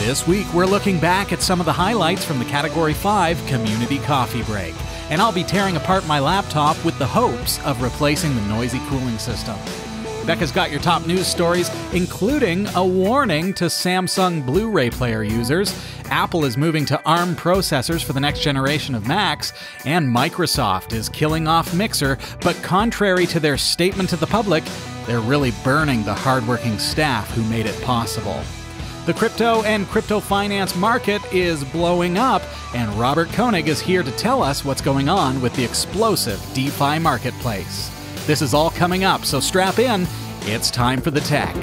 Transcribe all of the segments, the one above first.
This week, we're looking back at some of the highlights from the Category 5 Community Coffee Break. And I'll be tearing apart my laptop with the hopes of replacing the noisy cooling system. Bekah's got your top news stories, including a warning to Samsung Blu ray player users. Apple is moving to ARM processors for the next generation of Macs, and Microsoft is killing off Mixer, but contrary to their statement to the public, they're really burning the hardworking staff who made it possible. The crypto and crypto finance market is blowing up, and Robert Koenig is here to tell us what's going on with the explosive DeFi marketplace. This is all coming up, so strap in. It's time for the tech.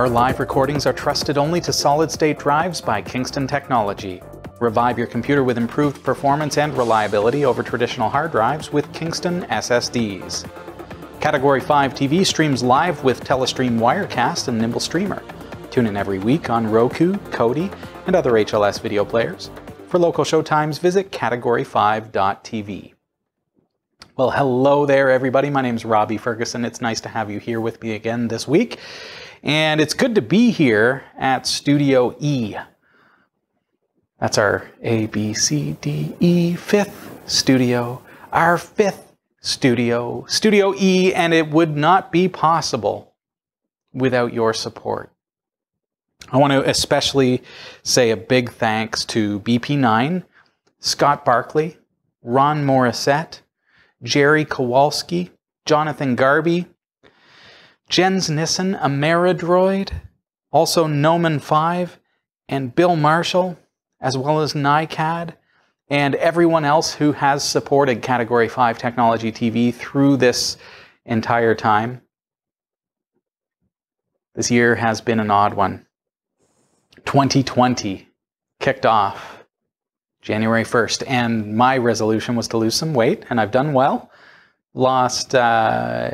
Our live recordings are trusted only to solid state drives by Kingston Technology. Revive your computer with improved performance and reliability over traditional hard drives with Kingston SSDs. Category 5 TV streams live with Telestream Wirecast and Nimble Streamer. Tune in every week on Roku, Kodi, and other HLS video players. For local showtimes, visit category5.tv. Well, hello there, everybody. My name is Robbie Ferguson. It's nice to have you here with me again this week. And it's good to be here at Studio E. That's our A, B, C, D, E fifth studio, our fifth studio, Studio E, and it would not be possible without your support. I want to especially say a big thanks to BP9, Scott Barkley, Ron Morissette, Jerry Kowalski, Jonathan Garby, Jens Nissen, Ameridroid, also Noman 5, and Bill Marshall, as well as NICAD, and everyone else who has supported Category 5 Technology TV through this entire time. This year has been an odd one. 2020 kicked off January 1st, and my resolution was to lose some weight, and I've done well. Lost uh,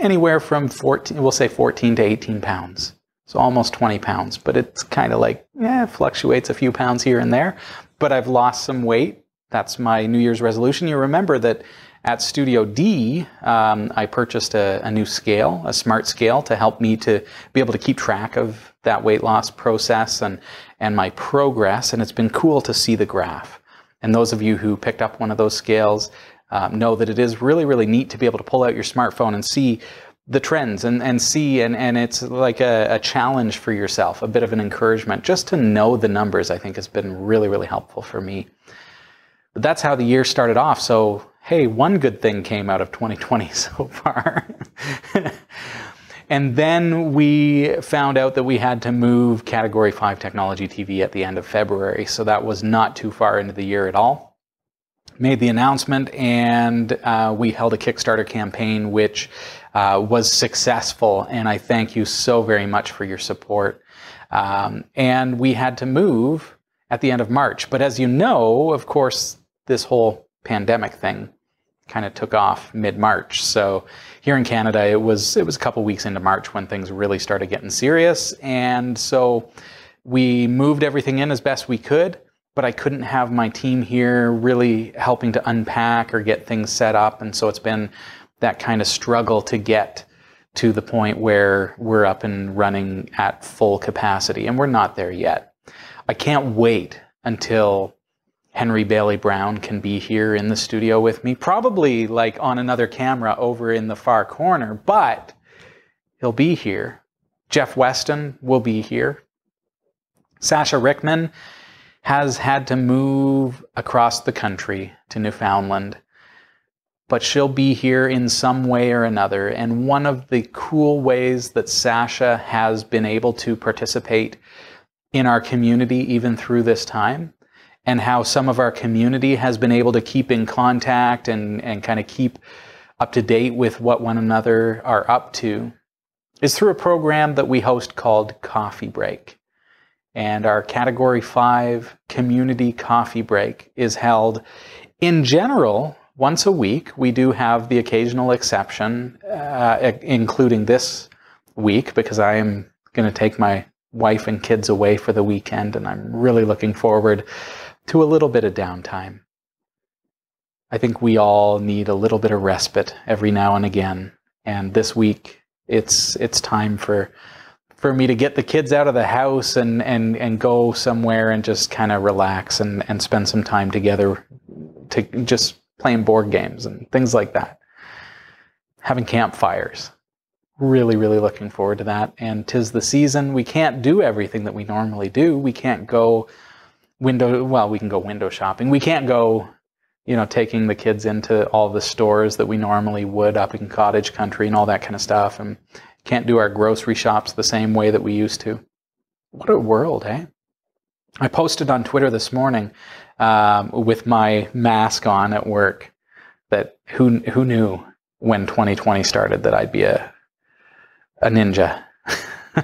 anywhere from 14, we'll say 14 to 18 pounds. So almost 20 pounds, but it's kind of like, yeah, fluctuates a few pounds here and there. But I've lost some weight. That's my New Year's resolution. You remember that at Studio D, um, I purchased a, a, new scale, a smart scale, to help me to be able to keep track of that weight loss process and, and my progress. And it's been cool to see the graph. And those of you who picked up one of those scales, um, know that it is really, really neat to be able to pull out your smartphone and see the trends and, and see, and, and it's like a, a challenge for yourself, a bit of an encouragement. Just to know the numbers, I think, has been really, really helpful for me. But that's how the year started off. So, hey, one good thing came out of 2020 so far. and then we found out that we had to move Category 5 Technology TV at the end of February. So that was not too far into the year at all made the announcement and uh, we held a Kickstarter campaign which uh, was successful. And I thank you so very much for your support. Um, and we had to move at the end of March. But as you know, of course, this whole pandemic thing kind of took off mid-March. So here in Canada, it was it was a couple weeks into March when things really started getting serious. And so we moved everything in as best we could but I couldn't have my team here really helping to unpack or get things set up. And so it's been that kind of struggle to get to the point where we're up and running at full capacity. And we're not there yet. I can't wait until Henry Bailey Brown can be here in the studio with me, probably like on another camera over in the far corner, but he'll be here. Jeff Weston will be here. Sasha Rickman has had to move across the country to Newfoundland, but she'll be here in some way or another. And one of the cool ways that Sasha has been able to participate in our community even through this time, and how some of our community has been able to keep in contact and, and kind of keep up to date with what one another are up to, is through a program that we host called Coffee Break. And our Category 5 community coffee break is held in general once a week. We do have the occasional exception, uh, including this week, because I am going to take my wife and kids away for the weekend, and I'm really looking forward to a little bit of downtime. I think we all need a little bit of respite every now and again, and this week it's it's time for for me to get the kids out of the house and and and go somewhere and just kind of relax and and spend some time together to just playing board games and things like that. Having campfires. Really really looking forward to that. And tis the season. We can't do everything that we normally do. We can't go window well we can go window shopping. We can't go you know taking the kids into all the stores that we normally would up in cottage country and all that kind of stuff. And can't do our grocery shops the same way that we used to. What a world, eh? I posted on Twitter this morning um, with my mask on at work that who who knew when 2020 started that I'd be a a ninja,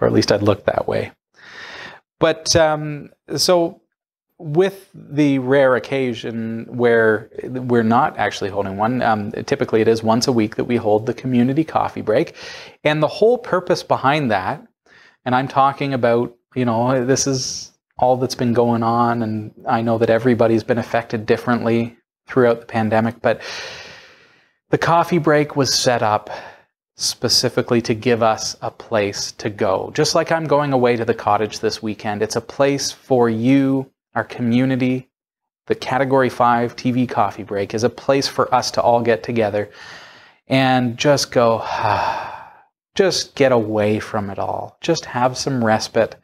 or at least I'd look that way. But um, so with the rare occasion where we're not actually holding one, um, typically it is once a week that we hold the community coffee break. And the whole purpose behind that, and I'm talking about, you know, this is all that's been going on, and I know that everybody's been affected differently throughout the pandemic, but the coffee break was set up specifically to give us a place to go. Just like I'm going away to the cottage this weekend, it's a place for you our community, the Category 5 TV coffee break is a place for us to all get together and just go, just get away from it all. Just have some respite,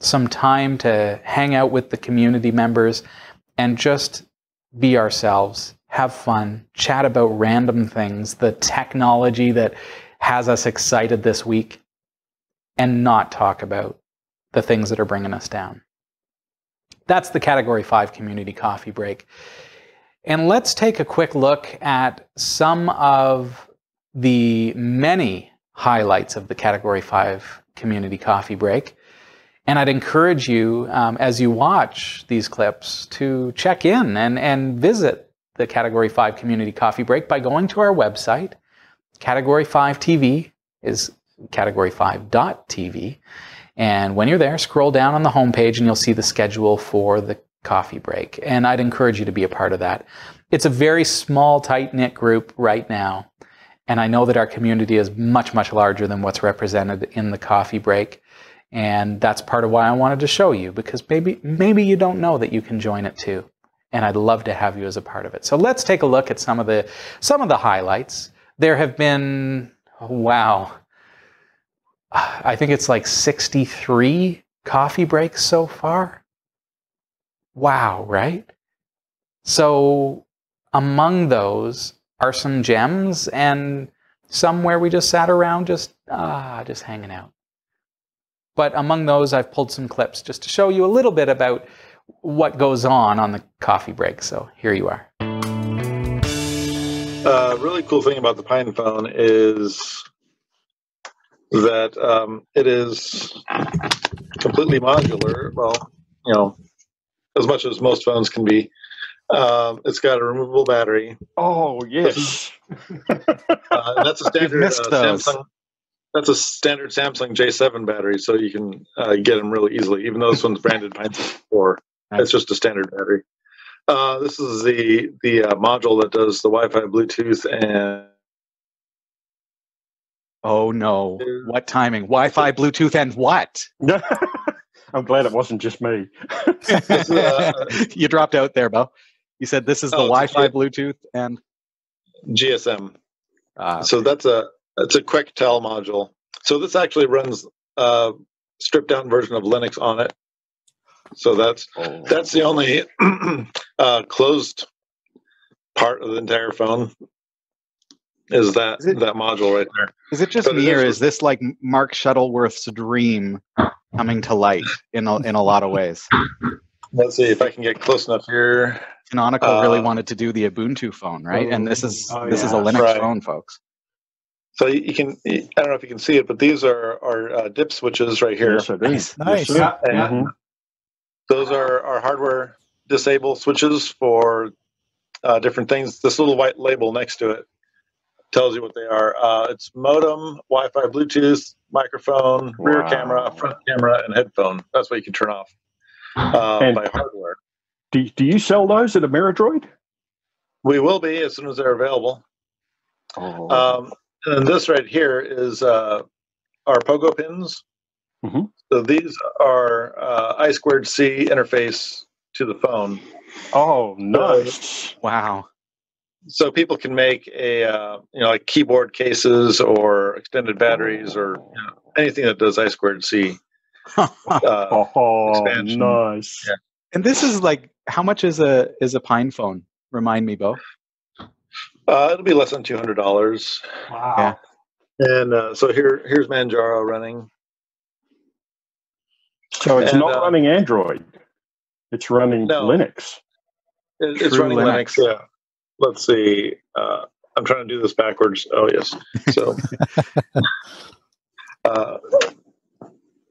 some time to hang out with the community members and just be ourselves, have fun, chat about random things, the technology that has us excited this week, and not talk about the things that are bringing us down. That's the Category 5 Community Coffee Break. And let's take a quick look at some of the many highlights of the Category 5 Community Coffee Break. And I'd encourage you, um, as you watch these clips, to check in and, and visit the Category 5 Community Coffee Break by going to our website. Category 5 TV is category5.tv. And when you're there, scroll down on the homepage and you'll see the schedule for the coffee break. And I'd encourage you to be a part of that. It's a very small, tight knit group right now. And I know that our community is much, much larger than what's represented in the coffee break. And that's part of why I wanted to show you because maybe, maybe you don't know that you can join it too. And I'd love to have you as a part of it. So let's take a look at some of the, some of the highlights. There have been, oh, wow, I think it's like 63 coffee breaks so far. Wow, right? So among those are some gems and some where we just sat around just ah just hanging out. But among those I've pulled some clips just to show you a little bit about what goes on on the coffee break. So here you are. Uh, really cool thing about the PinePhone is that um, it is completely modular. Well, you know, as much as most phones can be. Um, it's got a removable battery. Oh yes, uh, that's a standard uh, Samsung. That's a standard Samsung J7 battery, so you can uh, get them really easily. Even though this one's branded Pine 4, it's just a standard battery. Uh, this is the the uh, module that does the Wi-Fi, Bluetooth, and Oh no! What timing? Wi-Fi, Bluetooth, and what? I'm glad it wasn't just me. you dropped out there, Bo. You said this is the oh, Wi-Fi, Bluetooth, and GSM. Ah, so that's a it's a Quectel module. So this actually runs a stripped down version of Linux on it. So that's oh. that's the only uh, closed part of the entire phone is that is it, that module right there. Is it just but me, or is this like Mark Shuttleworth's dream coming to light in a, in a lot of ways? Let's see if I can get close enough here. Canonical uh, really wanted to do the Ubuntu phone, right? And this is oh, this yeah. is a Linux right. phone, folks. So you, you can, I don't know if you can see it, but these are our uh, dip switches right here. Yes, I. Nice. Nice. Yes, sir. Yeah. Mhm. Those are our hardware disable switches for uh, different things. This little white label next to it tells you what they are. Uh, it's modem, Wi-Fi, Bluetooth, microphone, rear camera, front camera, and headphone. That's what you can turn off uh, And- by hardware. Do, do you sell those at Ameridroid? We will be as soon as they're available. Oh. Um, and then this right here is uh, our pogo pins. Mhm. So these are uh, I squared C interface to the phone. oh, nice. Wow. So people can make a uh, you know like keyboard cases or extended batteries or you know, anything that does I squared C. Uh, Oh, expansion. nice. Yeah. and this is like, how much is a is a Pine phone? Remind me, Bo. uh, it'll be less than two hundred dollars. Wow. Yeah. And uh, so here here's Manjaro running. So it's And, not uh, running Android. It's running No. Linux. It- it's True running Linux. Linux. Yeah. Let's see. Uh, I'm trying to do this backwards. Oh yes. So. uh,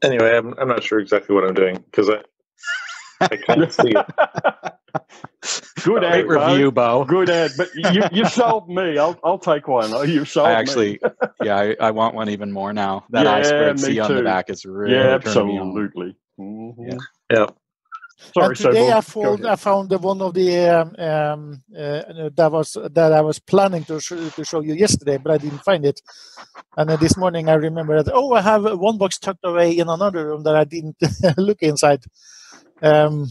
anyway, I'm I'm not sure exactly what I'm doing because I I can't see it. Good ad, review, Bo. Good ad, but you you sold me. I'll I'll take one. You sold I me. actually, yeah, I, I want one even more now. That I Yeah, squared C me on the back is really yeah, turning me on. absolutely. Mhm. Yeah. Yeah. Sorry, and today so I found I found the one of the um, um, uh, that was that I was planning to show, to show you yesterday, but I didn't find it. And then this morning I remember that oh I have one box tucked away in another room that I didn't look inside. Um,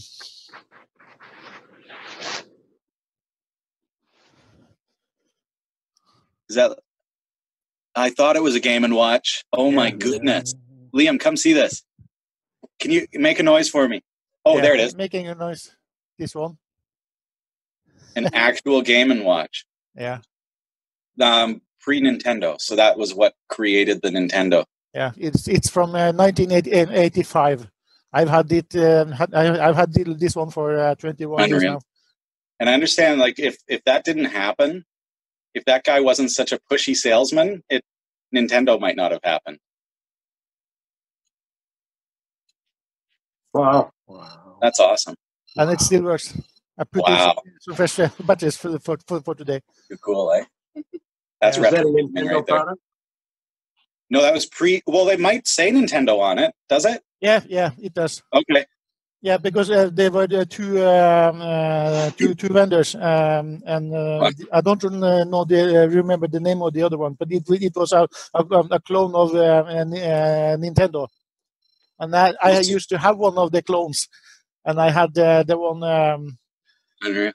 Is that? I thought it was a Game and Watch. Oh my goodness, Liam, come see this. Can you make a noise for me? Oh, Yeah, there it is. Making a noise. This one. An actual Game and Watch. Yeah. Um, pre Nintendo. So that was what created the Nintendo. Yeah, it's it's from uh, 1985. I've had it. Um, had, I, I've had this one for uh, 21 years now. And I understand, like, if if that didn't happen, if that guy wasn't such a pushy salesman, it Nintendo might not have happened. Wow. Wow. That's awesome. and it still works. I put Wow. in some, some fresh uh, batteries for, for, for, for today. You're cool, eh? That's Yeah. retro gaming right there. No, that was pre. Well, they might say Nintendo on it. Does it? Yeah, yeah, it does. Okay. Yeah, because uh, there were the two um, uh, two two vendors, um, and uh, I don't uh, know the uh, remember the name of the other one, but it it was a a, a clone of uh, uh, Nintendo, and I, I used to have one of the clones, and I had uh, the one. Um,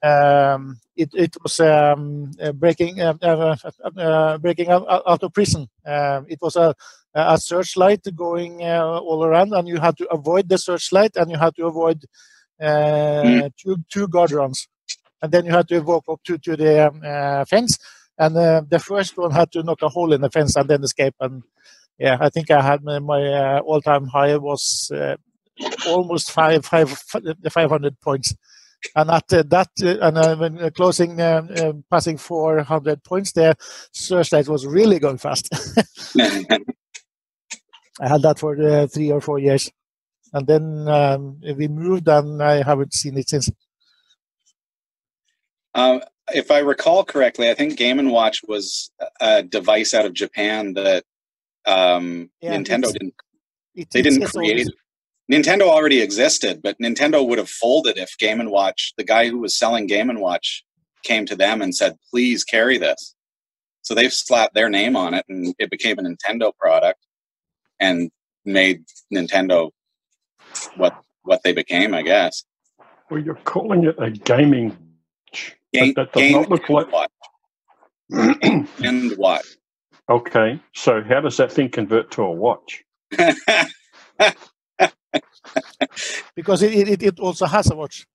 um, it, it was um, uh, breaking uh, uh, uh, breaking out, out of prison. Um, it was a a searchlight going uh, all around, and you had to avoid the searchlight, and you had to avoid uh, two two guardrans, and then you had to walk up to to the um, uh, fence, and uh, the first one had to knock a hole in the fence and then escape. And yeah, I think I had my, my uh, all time high was uh, almost five five five hundred points. And at that uh, and uh, when closing um, uh, passing 400 points there searchlight was really going fast. I had that for uh, three or four years. And then um, we moved and i haven't seen it since. Um, if I recall correctly, I think Game and Watch was a device out of Japan that um, Yeah, Nintendo it's- didn't. it, They didn't create always- Nintendo already existed, but Nintendo would have folded if Game and Watch, the guy who was selling Game and Watch, came to them and said, "Please carry this." So they slapped their name on it, and it became a Nintendo product, and made Nintendo what what they became, I guess. Well, you're calling it a gaming. watch. Game, that does game not look like. watch and watch. Okay, so how does that thing convert to a watch? because it, it, it also has a watch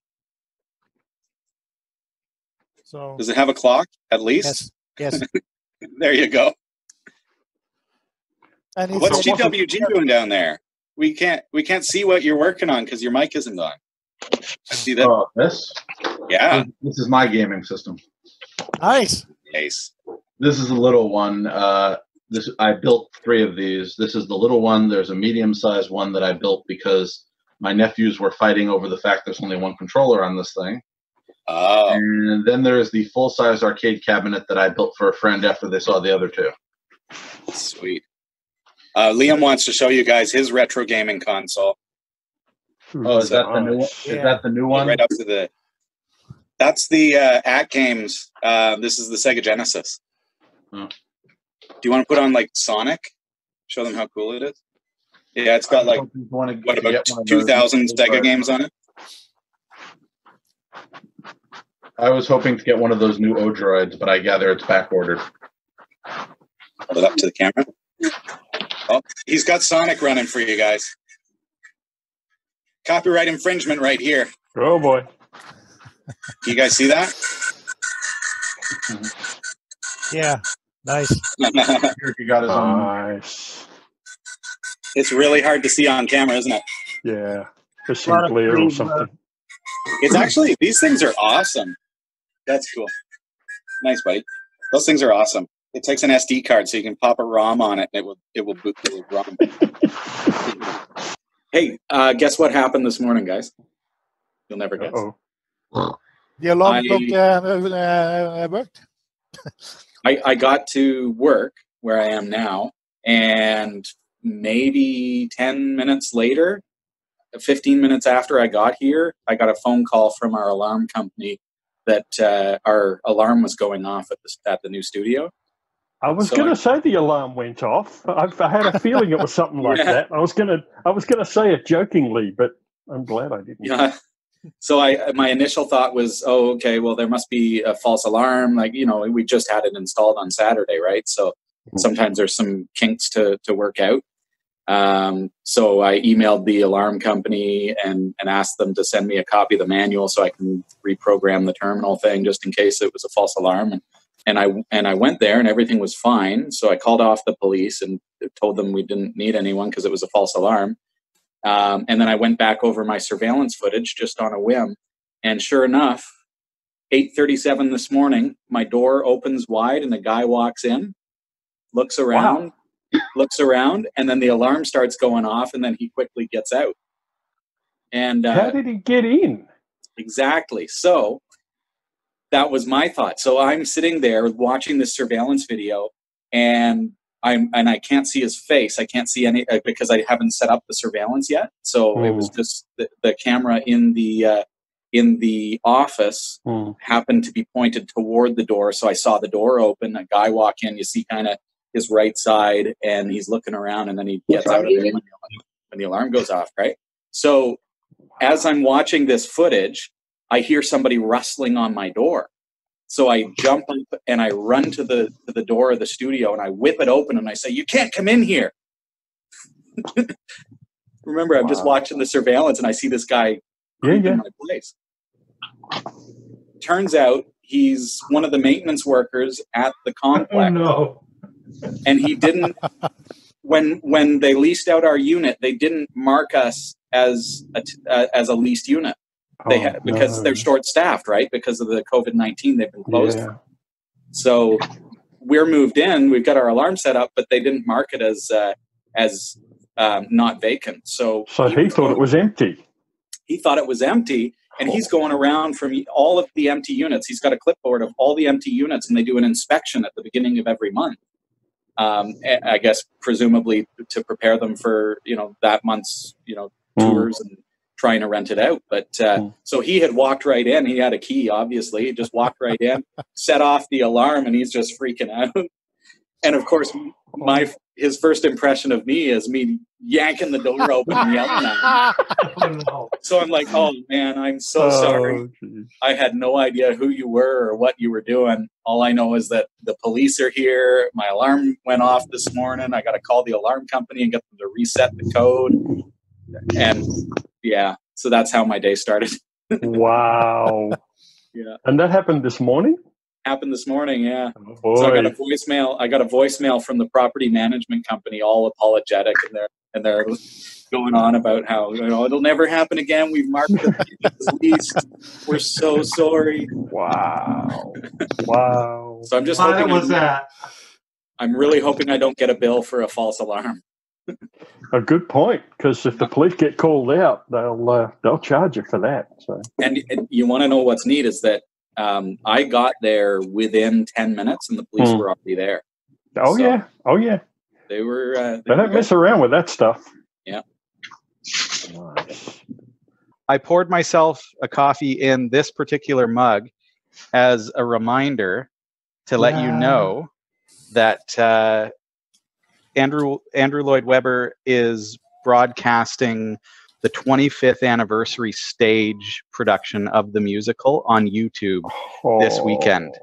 so Does it have a clock at least? yes yes There you go. and it's, What's uh, GWG doing down there? We can't we can't see what you're working on because your mic isn't on. I see that. Oh, this? Yeah, This is my gaming system. nice nice. This is a little one. Uh, this I built three of these. This is the little one. There's a medium sized one that I built because my nephews were fighting over the fact there's only one controller on this thing. Oh, And then there is the full size arcade cabinet that I built for a friend after they saw the other two. sweet. Uh, Liam wants to show you guys his retro gaming console. Oh, is that the new one? Nice. Is that the new one? Right up to the. That's the uh, AtGames. Uh, this is the Sega Genesis. Hmm. Do you want to put on like Sonic? Show them how cool it is. Yeah, it's got like what about two thousand Sega games on it? I was hoping to get one of those new Odroids, but I gather it's back ordered. Hold it up to the camera. Oh, he's got Sonic running for you guys. Copyright infringement right here. Oh boy. You guys see that? Yeah, nice. Here he got his own. Nice. it's really hard to see on camera, isn't it? Yeah. There's Lot some glare or something. It's actually these things are awesome. That's cool. Nice, buddy. Those things are awesome. It takes an SD card, so you can pop a ROM on it, and it will it will boot the ROM. hey, uh, guess what happened this morning, guys? You'll never guess. Oh. The alarm I- clock uh, uh, worked. I, I got to work where I am now, and maybe 10 minutes later, 15 minutes after I got here, I got a phone call from our alarm company that uh, our alarm was going off at the, at the new studio. I was So going to say the alarm went off. I, I had a feeling it was something like Yeah. that. I was going to I was going to say it jokingly, but I'm glad I didn't. Yeah. So I my initial thought was, oh, okay, well there must be a false alarm. Like you know, we just had it installed on Saturday, right? So sometimes there's some kinks to to work out. Um, so I emailed the alarm company and and asked them to send me a copy of the manual so I can reprogram the terminal thing just in case it was a false alarm. And and I and I went there and everything was fine. So I called off the police and told them we didn't need anyone because it was a false alarm. Um, and then I went back over my surveillance footage just on a whim, and sure enough, 8:37 this morning, my door opens wide and a guy walks in, looks around, looks around, and then the alarm starts going off, and then he quickly gets out. And uh, How did he get in? Exactly. So that was my thought. So I'm sitting there watching this surveillance video, and I'm and I can't see his face. I can't see any uh, because I haven't set up the surveillance yet. So it was just the, the camera in the uh, in the office Hmm. happened to be pointed toward the door. So I saw the door open. A guy walk in. You see kind of his right side, and he's looking around, and then he gets out of there when the, when the alarm goes off. Right. So as I'm watching this footage, I hear somebody rustling on my door. So I jump up and I run to the to the door of the studio and I whip it open and I say, "You can't come in here." Remember, I'm just watching the surveillance and I see this guy Yeah, yeah. in my place. Turns out he's one of the maintenance workers at the complex no. and he didn't when when they leased out our unit they didn't mark us as a uh, as a leased unit they Oh, ha- because no. they're short staffed right because of the covid-19 they've been closed Yeah. so we're moved in we've got our alarm set up but they didn't mark it as uh, as um, not vacant so So he thought it was empty. he thought it was empty and he's going around from all of the empty units he's got a clipboard of all the empty units and they do an inspection at the beginning of every month um, i guess presumably to prepare them for you know that month's you know Mm. tours and trying to rent it out but uh, Mm. so he had walked right in he had a key obviously he just walked right in set off the alarm and he's just freaking out and of course my his first impression of me is me yanking the door open and yelling at him so I'm like, oh man, I'm so sorry. Oh, geez. I had no idea who you were or what you were doing. All I know is that the police are here. My alarm went off this morning. I got to call the alarm company and get them to reset the code. And yeah, so that's how my day started. Wow. Yeah. And that happened this morning? Happened this morning. Yeah. Oh, So I got a boy. voicemail. I got a voicemail from the property management company, all apologetic, and they're and they're going on about how you know it'll never happen again. We've marked the as leased. We're so sorry. Wow. Wow. So I'm just Why hoping. was that? I'm really hoping I don't get a bill for a false alarm. A good point, because if the police get called out, they'll uh, they'll charge you for that. So, and, and you want to know what's neat is that um, I got there within ten minutes, and the police Hmm. were already there. oh So- yeah, oh yeah, They were. Uh, they they were don't mess around with that stuff. Yeah. Nice. I poured myself a coffee in this particular mug as a reminder to let you know that uh, Andrew Andrew Lloyd Webber is broadcasting the 25th anniversary stage production of the musical on YouTube. This weekend.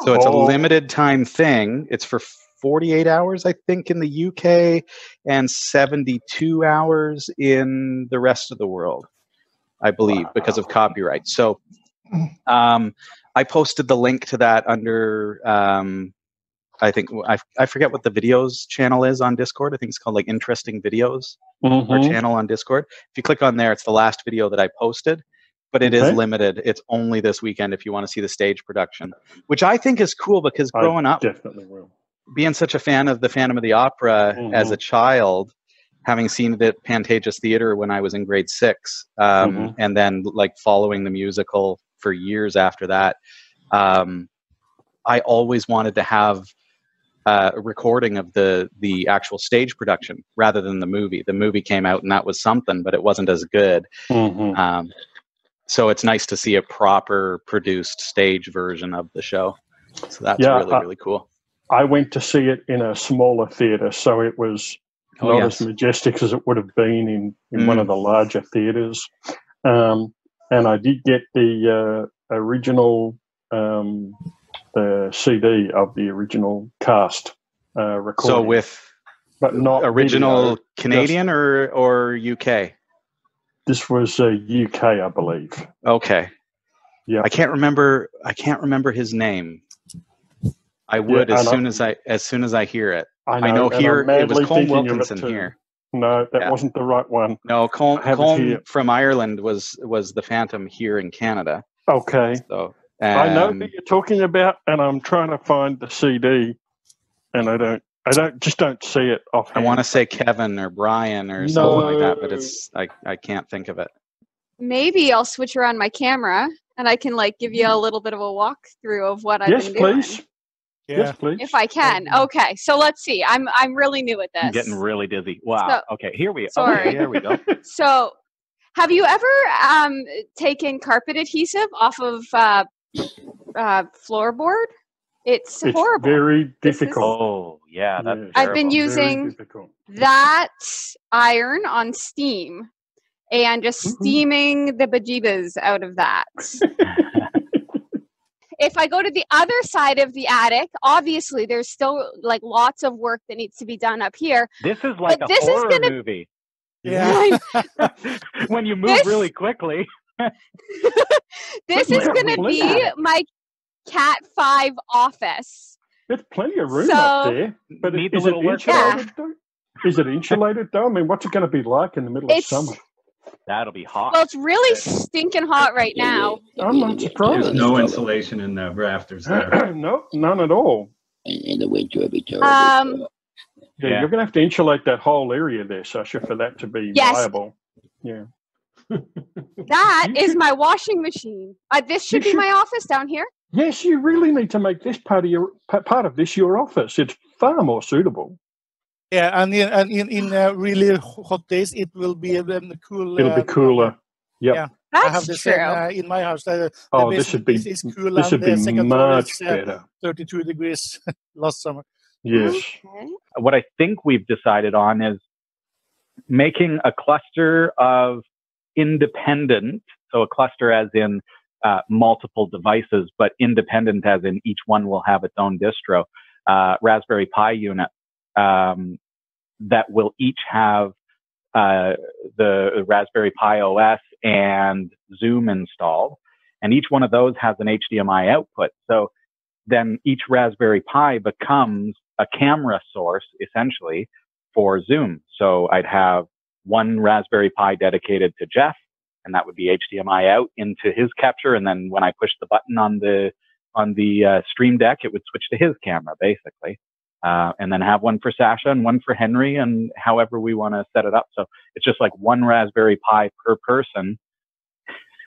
So it's a Oh. limited time thing. It's for 48 hours, I think, in the UK and 72 hours in the rest of the world, I believe, because of copyright. So um, I posted the link to that under, um, I think, I, I forget what the videos channel is on Discord. I think it's called like Interesting Videos our Mhm. channel on Discord. If you click on there, it's the last video that I posted, but it is Okay. limited. It's only this weekend if you want to see the stage production, which I think is cool because I growing up, definitely will. being such a fan of the Phantom of the Opera as Mhm. a child, having seen it at Pantages Theater when I was in grade six, um, Mhm. and then like following the musical for years after that, um, I always wanted to have uh, a recording of the the actual stage production rather than the movie. The movie came out and that was something, but it wasn't as good. Mhm. Um, so it's nice to see a proper produced stage version of the show. So that's Yeah, really I- really cool. I went to see it in a smaller theatre, so it was Oh, not yes. as majestic as it would have been in, in one Mm. of the larger theatres. Um, and I did get the uh, original um, the CD of the original cast uh, recording. So with but not original video. Canadian or or UK? This was uh, UK, I believe. Okay. Yeah. I can't remember. I can't remember his name. I would as and I- soon as I as soon as I hear it. I I know here it was Colm thinking of it Wilkinson here. No, that Yeah. wasn't the right one. No, Colm, I have it Colm from Ireland was was the Phantom here in Canada. Okay. So I know who you're talking about, and I'm trying to find the CD, and I don't, I don't, just don't see it I want to say Kevin or Brian or something like that, but it's I I can't think of it. Maybe I'll switch around my camera and I can like give you a little bit of a walkthrough of what I've Yes, been doing. please. Yeah. Yes, please. If I can. Okay, so let's see. I'm I'm really new at this. I'm getting really dizzy. Wow. So- okay, here we Sorry. Okay, there we go. So, have you ever um, taken carpet adhesive off of uh, uh, floorboard? It's, it's horrible. very This is- difficult. Oh, yeah, that's Yes. I've been using that iron on steam and just Mhm. steaming the bejeebas out of that. if I go to the other side of the attic, obviously there's still like lots of work that needs to be done up here. This is like But a this is horror gonna- movie. Yeah. when you move This- really quickly. this is going to be my Cat 5 office. There's plenty of room up there, but Needs is it little insulated? Though? Is it insulated though? I mean, what's it going to be like in the middle of summer? That'll be hot. well, it's really stinking hot right now. I'm not surprised. There's no insulation in the rafters there. no, none at all. In the winter, it'll be terrible. Um, Yeah, Yeah. you're going to have to insulate that whole area there, Sasha, for that to be Yes. viable. Yeah. That You is should- my washing machine. Uh, this should You be should- my office down here. Yes, you really need to make this part of your part of this your office. It's far more suitable. Yeah, and in and in, in uh, really hot days, it will be um, cool. It'll be uh, cooler. Yep. Yeah. I have That's true. same uh, in my house. Uh, the Oh, this should be is, is cool this should and be much is uh, better. 32 degrees last summer. Yes. Okay. what I think we've decided on is making a cluster of independent, so a cluster as in uh, multiple devices, but independent as in each one will have its own distro, uh, Raspberry Pi unit um, that will each have uh, the Raspberry Pi OS and Zoom installed. And each one of those has an HDMI output. So then each Raspberry Pi becomes a camera source essentially for Zoom. So I'd have one Raspberry Pi dedicated to Jeff, and that would be HDMI out into his capture. And then when I push the button on the on the uh, Stream Deck, it would switch to his camera basically. uh, and then have one for Sasha and one for Henry, and however we want to set it up. So it's just like one Raspberry Pi per person.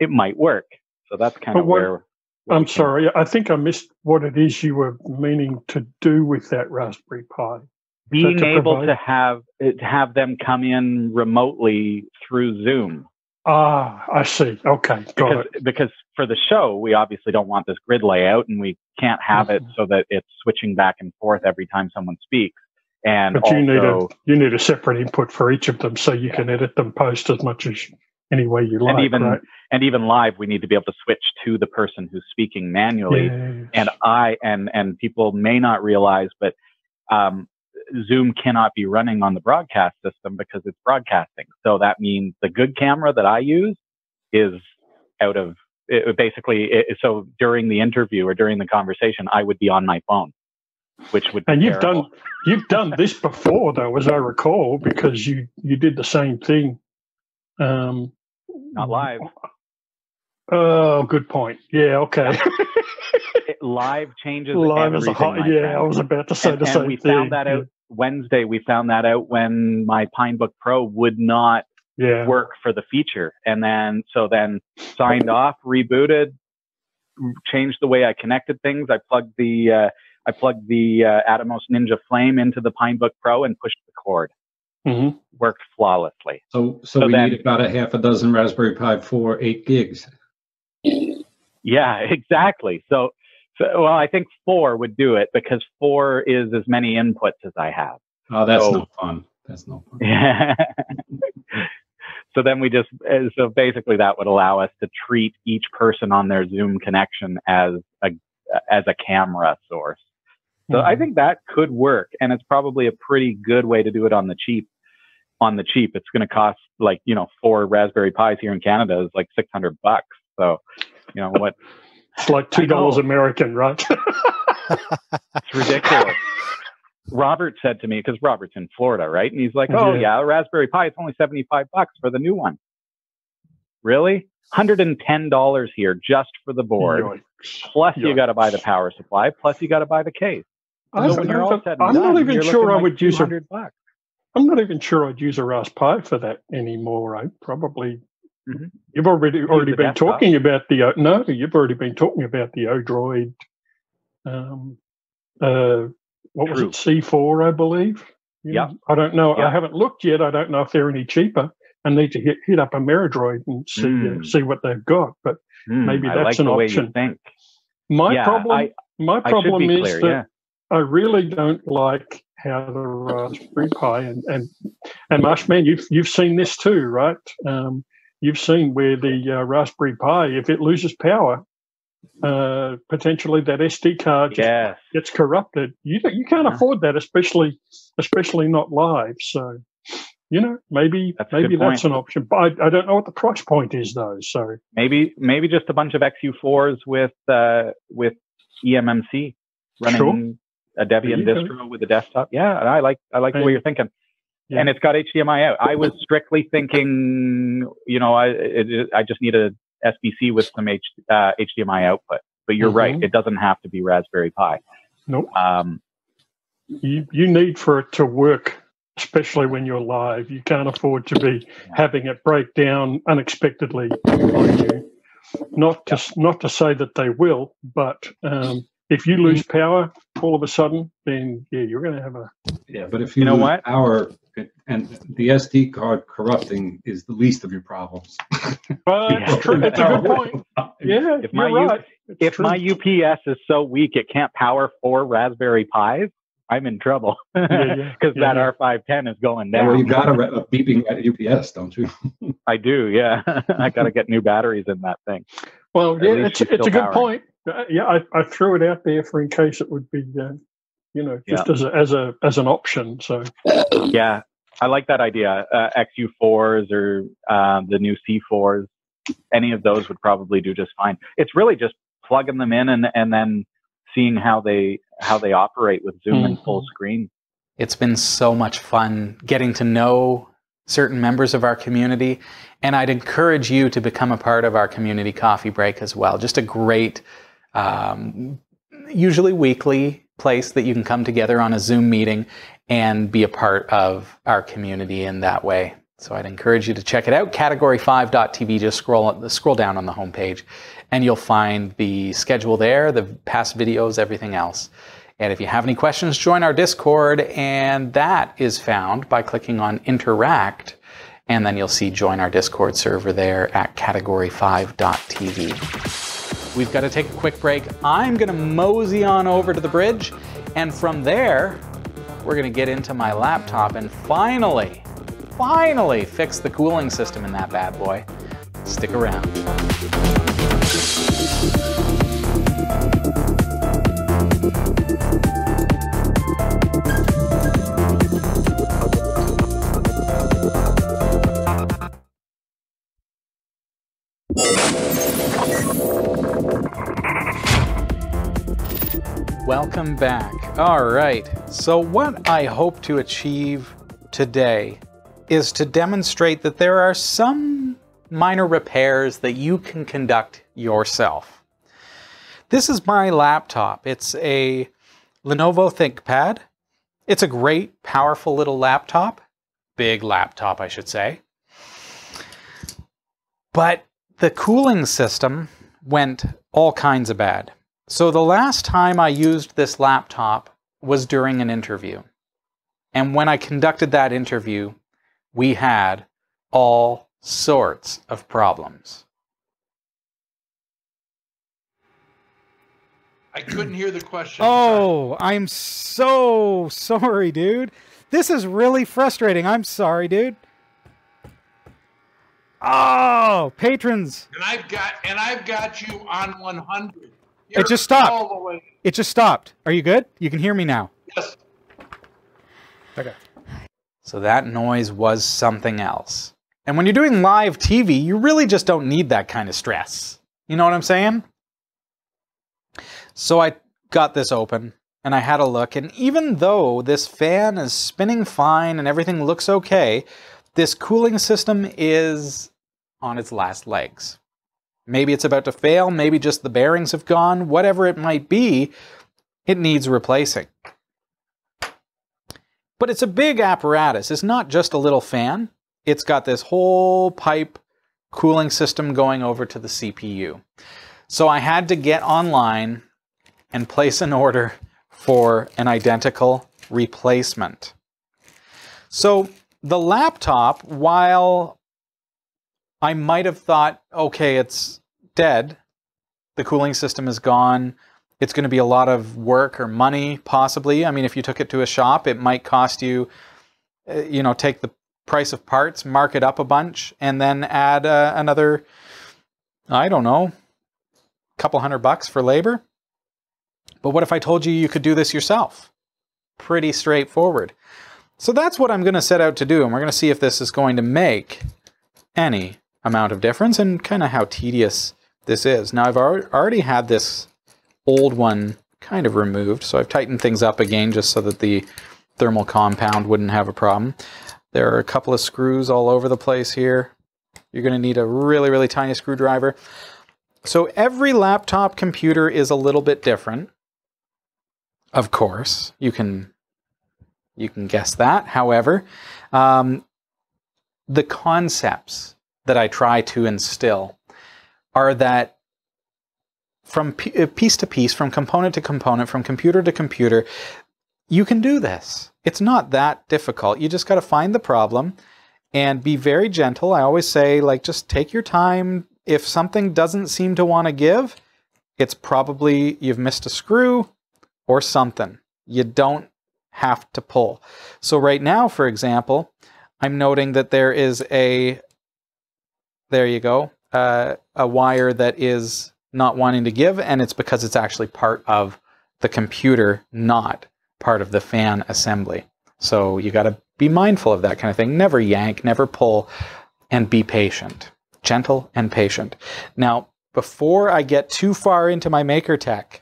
it might work. So that's kind of where. I'm sorry, I think I missed what it is you were meaning to do with that Raspberry Pi. Being to able provide- to have to have them come in remotely through Zoom. Ah, I see. Okay, got because it. because for the show we obviously don't want this grid layout and we can't have it Mm-hmm. so that it's switching back and forth every time someone speaks and But you need a also you need a separate input for each of them, so you can edit them, post as much as any way you like. and even right? and even live we need to be able to switch to the person who's speaking manually Yes. and i and and people may not realize but um, zoom cannot be running on the broadcast system because it's broadcasting so that means the good camera that i use is out of it, basically it, so during the interview or during the conversation i would be on my phone which would be And you've terrible. done you've done this before, though, as I recall, because you you did the same thing. Um, not live Oh, good point. Yeah, okay. It- live changes Live is a hot. Yeah, friend. I was about to say and, the and same we thing. found that out Wednesday. We found that out when my PineBook Pro would not Yeah. work for the feature, and then so then signed off, rebooted, changed the way I connected things. I plugged the uh, I plugged the uh, Atomos Ninja Flame into the PineBook Pro and pushed the cord. hmm Worked flawlessly. So, so, So we then- need about a half a dozen Raspberry Pi 4 8 gigs. Yeah, exactly. So, so well, I think four would do it because four is as many inputs as I have. Oh, that's So- no fun. That's no fun. Yeah. so then we just uh, so basically that would allow us to treat each person on their Zoom connection as a as a camera source. So I think that could work, and it's probably a pretty good way to do it on the cheap. On the cheap, it's going to cost like you know four Raspberry Pis here in Canada is like six hundred bucks. So you know what? It's like two dollars. American, right? It's ridiculous. Robert said to me, because Robert's in Florida, right? And he's like, oh, Yeah. yeah, a Raspberry Pi, it's only 75 bucks for the new one. Really? $110 here just for the board. Yikes. Plus, you got to buy the power supply. Plus, you got to buy the case. I so don't when you're know all if- said and I'm not even sure I like would use a 200 bucks. I'm not even sure I'd use a Raspberry Pi for that anymore. I probably Mhm. you've already already been talking about the O- no, you've already been talking about the Odroid. Um, uh, what was it? C4, I believe. Yeah. I don't know. Yeah. I haven't looked yet. I don't know if they're any cheaper. I need to hit hit up Ameridroid and see uh, Mm. see what they've got. But Hmm, maybe that's like an the way option. you think. my yeah, problem I, my problem is clear. that Yeah. I really don't like how the Raspberry Pi and and and Marshman, you've you've seen this too, right? Um, you've seen where the uh, Raspberry Pi, if it loses power, uh, potentially that SD card just Yes. gets corrupted. You you can't Yeah. afford that, especially especially not live. So, you know, maybe That's maybe that's point. an option. But I, I don't know what the price point is though. So Maybe maybe just a bunch of XU4s with uh, with eMMC running a Debian distro with a desktop. Yeah, I like I like the way you're thinking. Yeah. And it's got HDMI out. I was strictly thinking, you know, I it, I just need a SBC with some H, uh, HDMI output. But you're right; Mhm. it doesn't have to be Raspberry Pi. nope. Um, you you need for it to work, especially when you're live. You can't afford to be having it break down unexpectedly on you. Not to not to say that they will, but um, if you lose mm. power all of a sudden, then yeah, you're going to have a Yeah, but if you, You know lose what? Power and the SD card corrupting is the least of your problems. But Yeah. it's true. It's a good point. Yeah, If my you're U- right. It's if true. my UPS is so weak it can't power four Raspberry Pis, I'm in trouble because Yeah, yeah, yeah, that yeah. R510 is going down. Well, you got a, re- a beeping UPS, don't you? I do, yeah. I got to get new batteries in that thing. well, yeah, it's it's a good powering. point. Uh, yeah, I, I threw it out there for in case it would be, uh, you know, just as a as a as an option. So Yeah, I like that idea. Uh, XU4s or uh, the new C4s, any of those would probably do just fine. It's really just plugging them in and and then seeing how they how they operate with Zoom and full screen. It's been so much fun getting to know certain members of our community. And I'd encourage you to become a part of our community coffee break as well. Just a great, um, usually weekly place that you can come together on a Zoom meeting and be a part of our community in that way. So I'd encourage you to check it out. Category5.tv. Just scroll scroll down on the homepage, and you'll find the schedule there, the past videos, everything else. And if you have any questions, join our Discord, and that is found by clicking on Interact, and then you'll see join our Discord server there at category5.tv. We've got to take a quick break. I'm going to mosey on over to the bridge, and from there, we're going to get into my laptop and finally finally fix the cooling system in that bad boy. Stick around. Back. All right, so what I hope to achieve today is to demonstrate that there are some minor repairs that you can conduct yourself. This is my laptop. It's a Lenovo ThinkPad. It's a great, powerful little laptop. Big laptop, I should say. But the cooling system went all kinds of bad. So the last time I used this laptop was during an interview. And when I conducted that interview, we had all sorts of problems. I couldn't hear the question. Oh, I'm so sorry, dude. This is really frustrating. I'm sorry, dude. Oh, patrons. And I've got and I've got you on 100. You're it just stopped. It just stopped. Are you good? You can hear me now. Yes. Okay. So that noise was something else. And when you're doing live TV, you really just don't need that kind of stress. You know what I'm saying? So I got this open and I had a look, and even though this fan is spinning fine and everything looks okay, this cooling system is on its last legs. Maybe it's about to fail, maybe just the bearings have gone, whatever it might be, it needs replacing. But it's a big apparatus. It's not just a little fan. It's got this whole pipe cooling system going over to the CPU. So I had to get online and place an order for an identical replacement. So the laptop, while I might have thought, okay, it's dead, the cooling system is gone, it's going to be a lot of work or money, possibly. I mean, if you took it to a shop, it might cost you, uh, you know, take the price of parts, mark it up a bunch, and then add uh, another, I don't know, couple hundred bucks for labor. But what if I told you you could do this yourself? Pretty straightforward. So that's what I'm going to set out to do, and we're going to see if this is going to make any amount of difference and kind of how tedious this is. Now, I've already had this old one kind of removed. So I've tightened things up again just so that the thermal compound wouldn't have a problem. There are a couple of screws all over the place here. You're going to need a really, really tiny screwdriver. So every laptop computer is a little bit different. Of course, you can you can guess that. However, um, the concepts that I try to instill are that from uh, piece to piece, from component to component, from computer to computer, you can do this. It's not that difficult. You just got to find the problem and be very gentle. I always say, like, just take your time. If something doesn't seem to want to give, it's probably you've missed a screw or something. You don't have to pull. So right now, for example, I'm noting that there is a, there you go, uh, a wire that is not wanting to give, and it's because it's actually part of the computer, not part of the fan assembly. So you got to be mindful of that kind of thing. Never yank, never pull, and be patient. Gentle and patient. Now, before I get too far into my maker tech,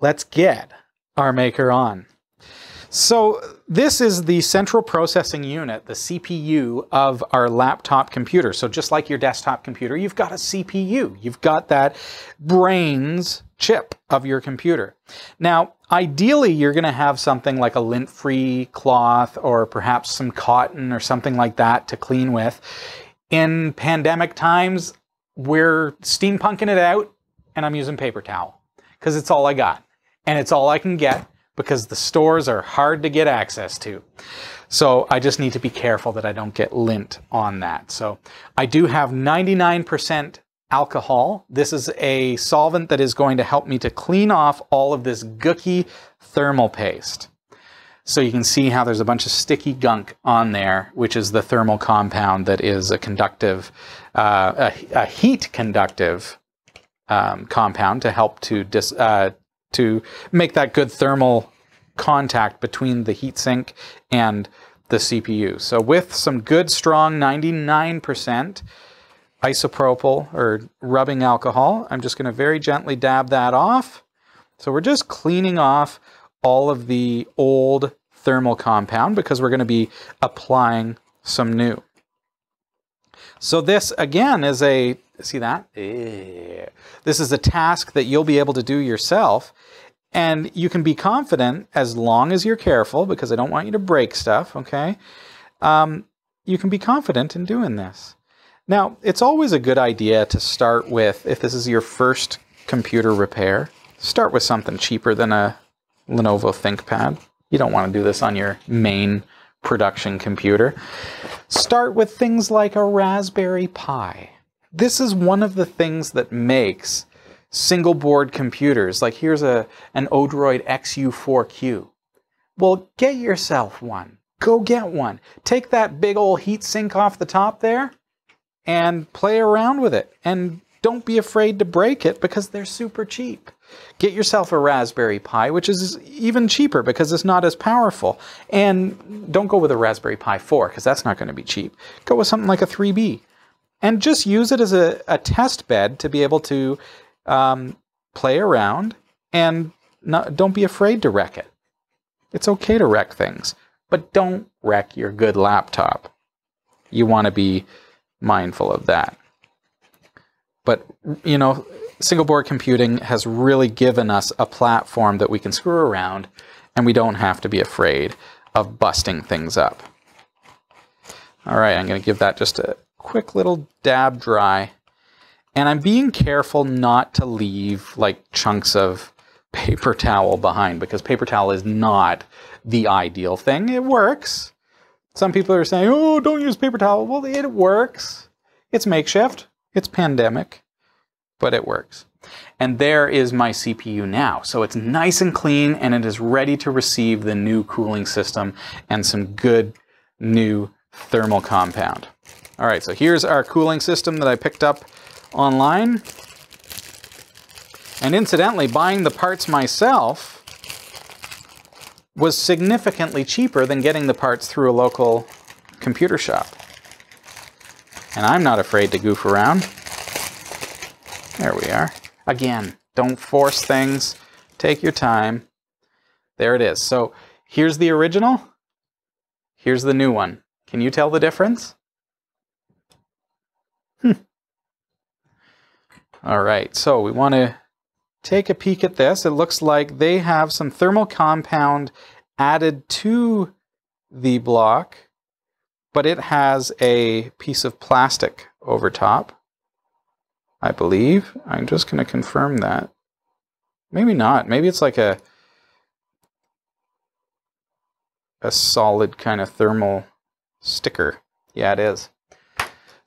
let's get our maker on. So this is the central processing unit, the CPU of our laptop computer. So just like your desktop computer, you've got a CPU. You've got that brains chip of your computer. Now, ideally, you're going to have something like a lint-free cloth or perhaps some cotton or something like that to clean with. In pandemic times, we're steampunking it out and I'm using paper towel because it's all I got and it's all I can get because the stores are hard to get access to. So I just need to be careful that I don't get lint on that. So I do have 99% alcohol. This is a solvent that is going to help me to clean off all of this gooky thermal paste. So you can see how there's a bunch of sticky gunk on there, which is the thermal compound that is a conductive, uh, a, a, heat conductive um, compound to help to dis, uh, to make that good thermal contact between the heatsink and the CPU. So with some good strong 99% isopropyl or rubbing alcohol, I'm just going to very gently dab that off. So we're just cleaning off all of the old thermal compound because we're going to be applying some new. So this again is a, see that? This is a task that you'll be able to do yourself. And you can be confident as long as you're careful, because I don't want you to break stuff, okay? Um, you can be confident in doing this. Now, it's always a good idea to start with, if this is your first computer repair, start with something cheaper than a Lenovo ThinkPad. You don't want to do this on your main production computer. Start with things like a Raspberry Pi. This is one of the things that makes single board computers. Like here's a an Odroid XU4Q. Well, get yourself one. Go get one. Take that big old heat sink off the top there and play around with it. And don't be afraid to break it because they're super cheap. Get yourself a Raspberry Pi, which is even cheaper because it's not as powerful. And don't go with a Raspberry Pi 4 because that's not going to be cheap. Go with something like a 3B. And just use it as a, a test bed to be able to um, play around and not, don't be afraid to wreck it. It's okay to wreck things, but don't wreck your good laptop. You want to be mindful of that. But, you know, single board computing has really given us a platform that we can screw around and we don't have to be afraid of busting things up. All right, I'm going to give that just a quick little dab dry. And I'm being careful not to leave like chunks of paper towel behind because paper towel is not the ideal thing. It works. Some people are saying, oh, don't use paper towel. Well, it works. It's makeshift. It's pandemic, but it works. And there is my CPU now. So it's nice and clean and it is ready to receive the new cooling system and some good new thermal compound. All right, so here's our cooling system that I picked up online. And incidentally, buying the parts myself was significantly cheaper than getting the parts through a local computer shop. And I'm not afraid to goof around. There we are. Again, don't force things. Take your time. There it is. So here's the original. Here's the new one. Can you tell the difference? All right, so we want to take a peek at this. It looks like they have some thermal compound added to the block, but it has a piece of plastic over top, I believe. I'm just going to confirm that. Maybe not. Maybe it's like a a solid kind of thermal sticker. Yeah, it is.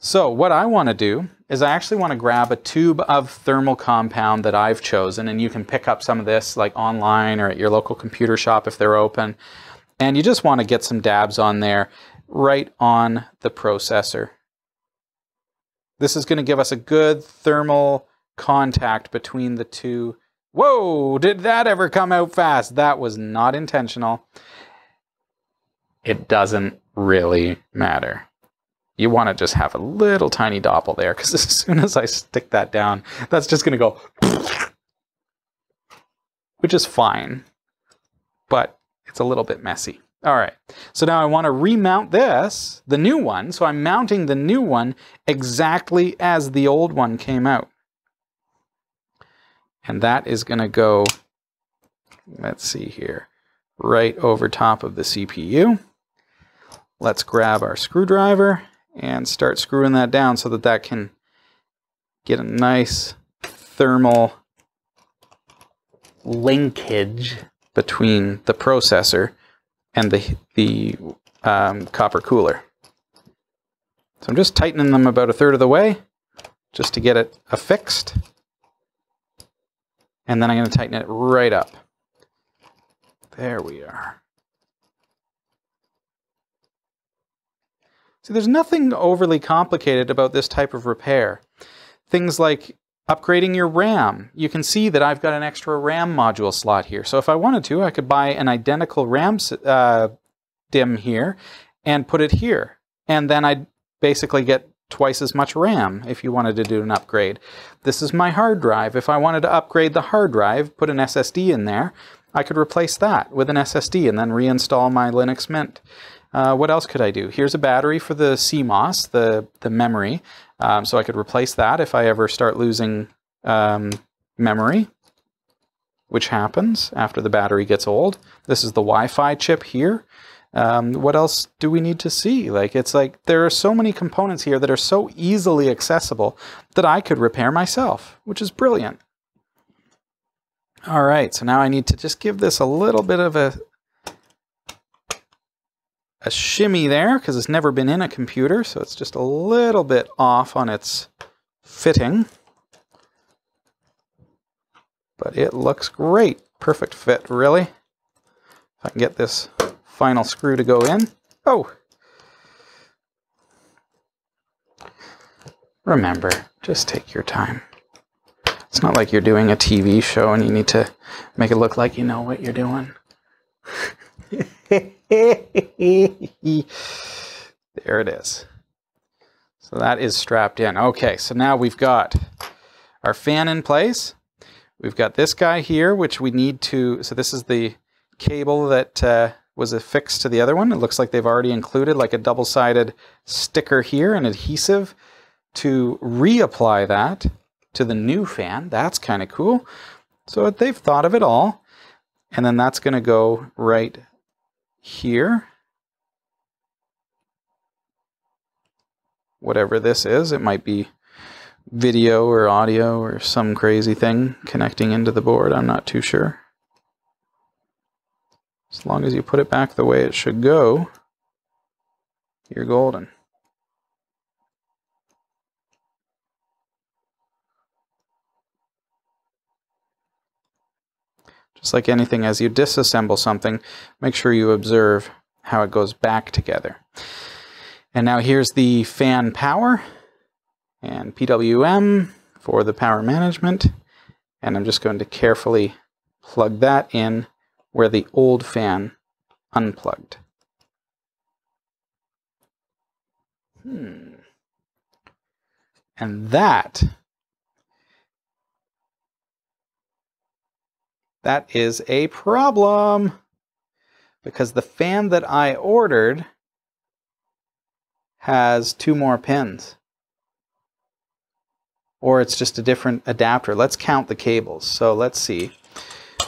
So what I want to do is I actually want to grab a tube of thermal compound that I've chosen, and you can pick up some of this like online or at your local computer shop if they're open. And you just want to get some dabs on there right on the processor. This is going to give us a good thermal contact between the two. Whoa, did that ever come out fast? That was not intentional. It doesn't really matter you want to just have a little tiny doppel there because as soon as I stick that down, that's just going to go, which is fine. But it's a little bit messy. All right, so now I want to remount this, the new one. So I'm mounting the new one exactly as the old one came out. And that is going to go, let's see here, right over top of the CPU. Let's grab our screwdriver and start screwing that down so that that can get a nice thermal linkage between the processor and the, the um, copper cooler. So I'm just tightening them about a third of the way just to get it affixed. And then I'm going to tighten it right up. There we are. See, there's nothing overly complicated about this type of repair. Things like upgrading your RAM. You can see that I've got an extra RAM module slot here. So if I wanted to, I could buy an identical RAM uh, DIMM here and put it here. And then I'd basically get twice as much RAM if you wanted to do an upgrade. This is my hard drive. If I wanted to upgrade the hard drive, put an SSD in there, I could replace that with an SSD and then reinstall my Linux Mint. Uh, what else could I do? Here's a battery for the CMOS, the, the memory. Um, so I could replace that if I ever start losing um, memory, which happens after the battery gets old. This is the Wi-Fi chip here. Um, what else do we need to see? Like, it's like there are so many components here that are so easily accessible that I could repair myself, which is brilliant. All right, so now I need to just give this a little bit of a, a shimmy there because it's never been in a computer, so it's just a little bit off on its fitting. But it looks great. Perfect fit, really. If I can get this final screw to go in. Oh! Remember, just take your time. It's not like you're doing a TV show and you need to make it look like you know what you're doing. there it is. So that is strapped in. Okay, so now we've got our fan in place. We've got this guy here, which we need to, so this is the cable that uh, was affixed to the other one. It looks like they've already included like a double-sided sticker here, an adhesive to reapply that to the new fan. That's kind of cool. So they've thought of it all. And then that's going to go right here. Whatever this is, it might be video or audio or some crazy thing connecting into the board. I'm not too sure. As long as you put it back the way it should go, you're golden. Just like anything, as you disassemble something, make sure you observe how it goes back together. And now here's the fan power and PWM for the power management. And I'm just going to carefully plug that in where the old fan unplugged. Hmm. And that That is a problem because the fan that I ordered has two more pins. Or it's just a different adapter. Let's count the cables. So let's see.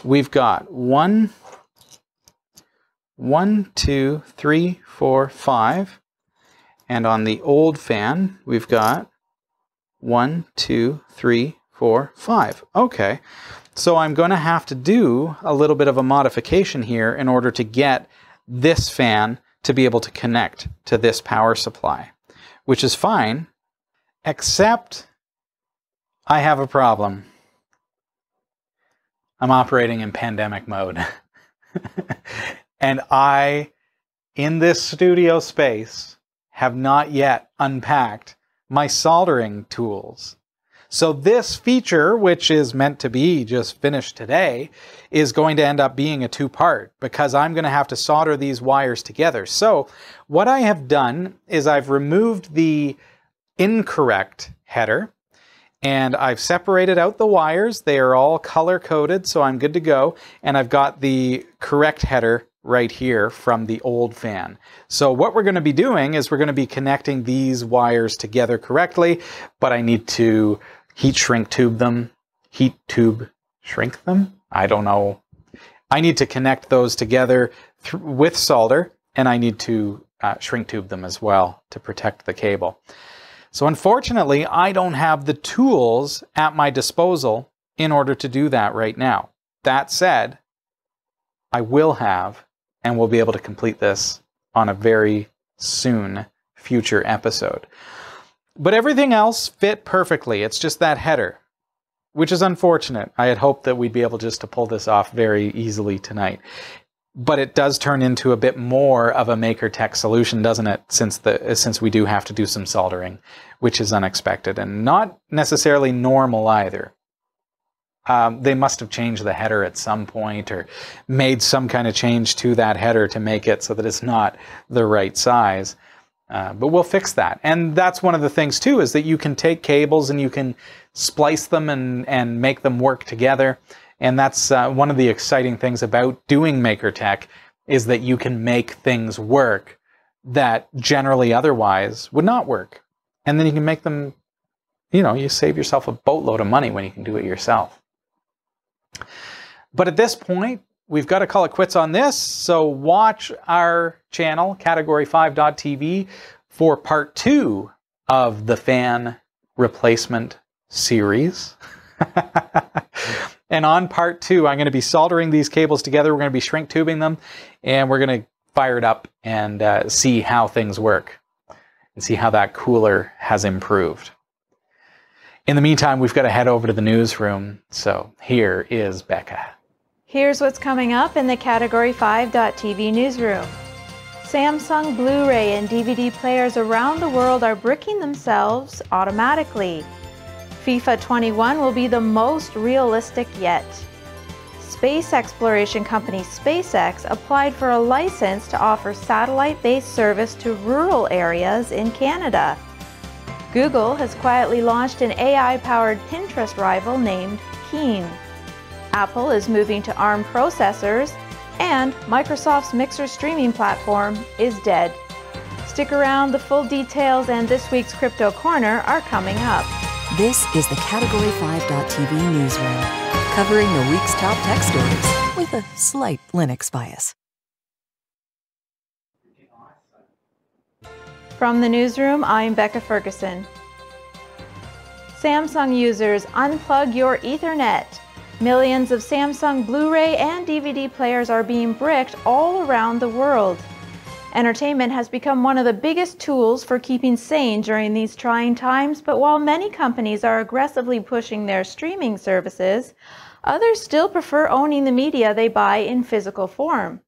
We've got one, one, two, three, four, five. And on the old fan, we've got one, two, three, four, five. Okay. So I'm going to have to do a little bit of a modification here in order to get this fan to be able to connect to this power supply, which is fine, except I have a problem. I'm operating in pandemic mode. and I, in this studio space, have not yet unpacked my soldering tools. So this feature, which is meant to be just finished today, is going to end up being a two-part because I'm going to have to solder these wires together. So what I have done is I've removed the incorrect header and I've separated out the wires. They are all color coded, so I'm good to go. And I've got the correct header right here from the old fan. So what we're going to be doing is we're going to be connecting these wires together correctly, but I need to heat shrink tube them, heat tube shrink them. I don't know. I need to connect those together th- with solder and I need to uh, shrink tube them as well to protect the cable. So unfortunately, I don't have the tools at my disposal in order to do that right now. That said, I will have and will be able to complete this on a very soon future episode. But everything else fit perfectly. It's just that header, which is unfortunate. I had hoped that we'd be able just to pull this off very easily tonight but it does turn into a bit more of a maker tech solution, doesn't it? Since the since we do have to do some soldering, which is unexpected and not necessarily normal either. Um, they must have changed the header at some point or made some kind of change to that header to make it so that it's not the right size. Uh, but we'll fix that. And that's one of the things too is that you can take cables and you can splice them and, and make them work together. And that's uh, one of the exciting things about doing MakerTech is that you can make things work that generally otherwise would not work. And then you can make them, you know, you save yourself a boatload of money when you can do it yourself. But at this point, we've got to call it quits on this. So watch our channel, category5.tv, for part two of the fan replacement series. And on part two, I'm going to be soldering these cables together. We're going to be shrink tubing them, and we're going to fire it up and uh, see how things work and see how that cooler has improved. In the meantime, we've got to head over to the newsroom. So here is Bekah. Here's what's coming up in the Category5.tv newsroom. Samsung Blu ray and DVD players around the world are bricking themselves automatically. FIFA 21 will be the most realistic yet. Space exploration company SpaceX applied for a license to offer satellite-based service to rural areas in Canada. Google has quietly launched an AI-powered Pinterest rival named Keen. Apple is moving to ARM processors, and Microsoft's Mixer streaming platform is dead. Stick around, the full details and this week's Crypto Corner are coming up. This is the Category 5.tv newsroom, covering the week's top tech stories with a slight Linux bias. From the newsroom, I'm Bekah Ferguson. Samsung users unplug your Ethernet. Millions of Samsung Blu ray and DVD players are being bricked all around the world. Entertainment has become one of the biggest tools for keeping sane during these trying times, but while many companies are aggressively pushing their streaming services, others still prefer owning the media they buy in physical form.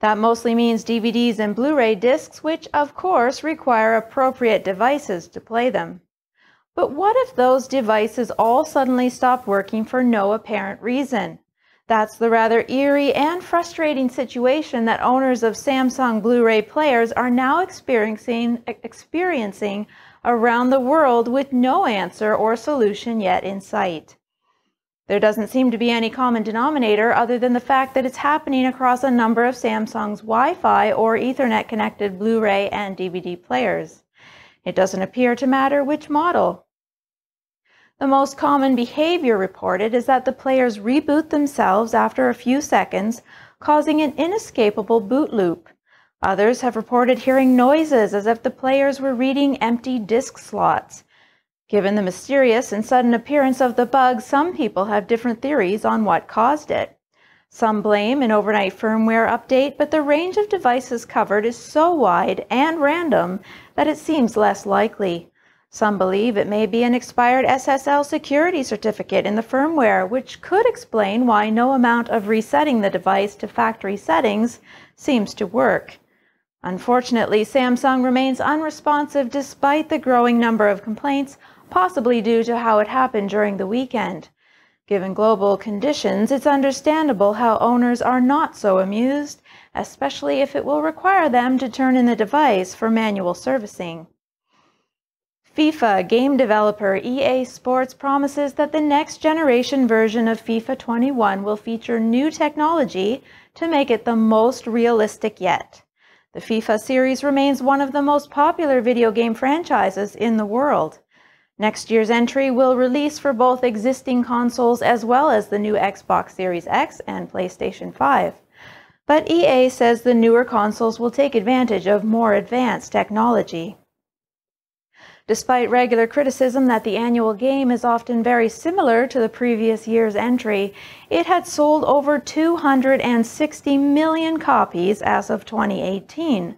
That mostly means DVDs and Blu-ray discs, which of course require appropriate devices to play them. But what if those devices all suddenly stop working for no apparent reason? That's the rather eerie and frustrating situation that owners of Samsung Blu-ray players are now experiencing, experiencing around the world with no answer or solution yet in sight. There doesn't seem to be any common denominator other than the fact that it's happening across a number of Samsung's Wi-Fi or Ethernet connected Blu-ray and DVD players. It doesn't appear to matter which model. The most common behavior reported is that the players reboot themselves after a few seconds, causing an inescapable boot loop. Others have reported hearing noises as if the players were reading empty disk slots. Given the mysterious and sudden appearance of the bug, some people have different theories on what caused it. Some blame an overnight firmware update, but the range of devices covered is so wide and random that it seems less likely. Some believe it may be an expired SSL security certificate in the firmware, which could explain why no amount of resetting the device to factory settings seems to work. Unfortunately, Samsung remains unresponsive despite the growing number of complaints, possibly due to how it happened during the weekend. Given global conditions, it's understandable how owners are not so amused, especially if it will require them to turn in the device for manual servicing. FIFA game developer EA Sports promises that the next generation version of FIFA 21 will feature new technology to make it the most realistic yet. The FIFA series remains one of the most popular video game franchises in the world. Next year's entry will release for both existing consoles as well as the new Xbox Series X and PlayStation 5. But EA says the newer consoles will take advantage of more advanced technology. Despite regular criticism that the annual game is often very similar to the previous year's entry, it had sold over 260 million copies as of 2018.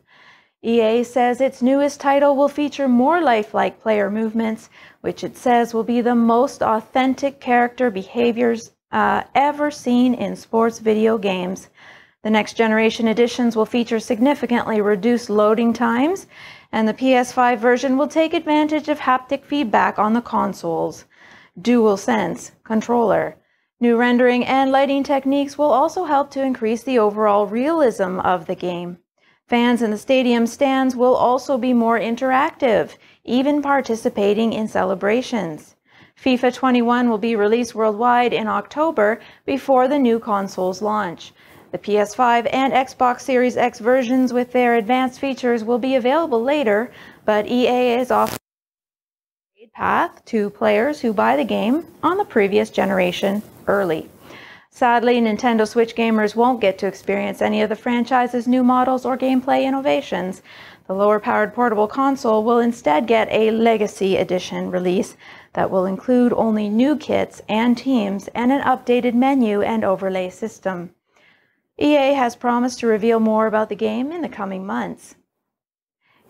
EA says its newest title will feature more lifelike player movements, which it says will be the most authentic character behaviors uh, ever seen in sports video games. The next generation editions will feature significantly reduced loading times and the PS5 version will take advantage of haptic feedback on the console's DualSense controller. New rendering and lighting techniques will also help to increase the overall realism of the game. Fans in the stadium stands will also be more interactive, even participating in celebrations. FIFA 21 will be released worldwide in October before the new console's launch. The PS5 and Xbox Series X versions with their advanced features will be available later, but EA is offering a path to players who buy the game on the previous generation early. Sadly, Nintendo Switch gamers won't get to experience any of the franchise's new models or gameplay innovations. The lower powered portable console will instead get a Legacy Edition release that will include only new kits and teams and an updated menu and overlay system. EA has promised to reveal more about the game in the coming months.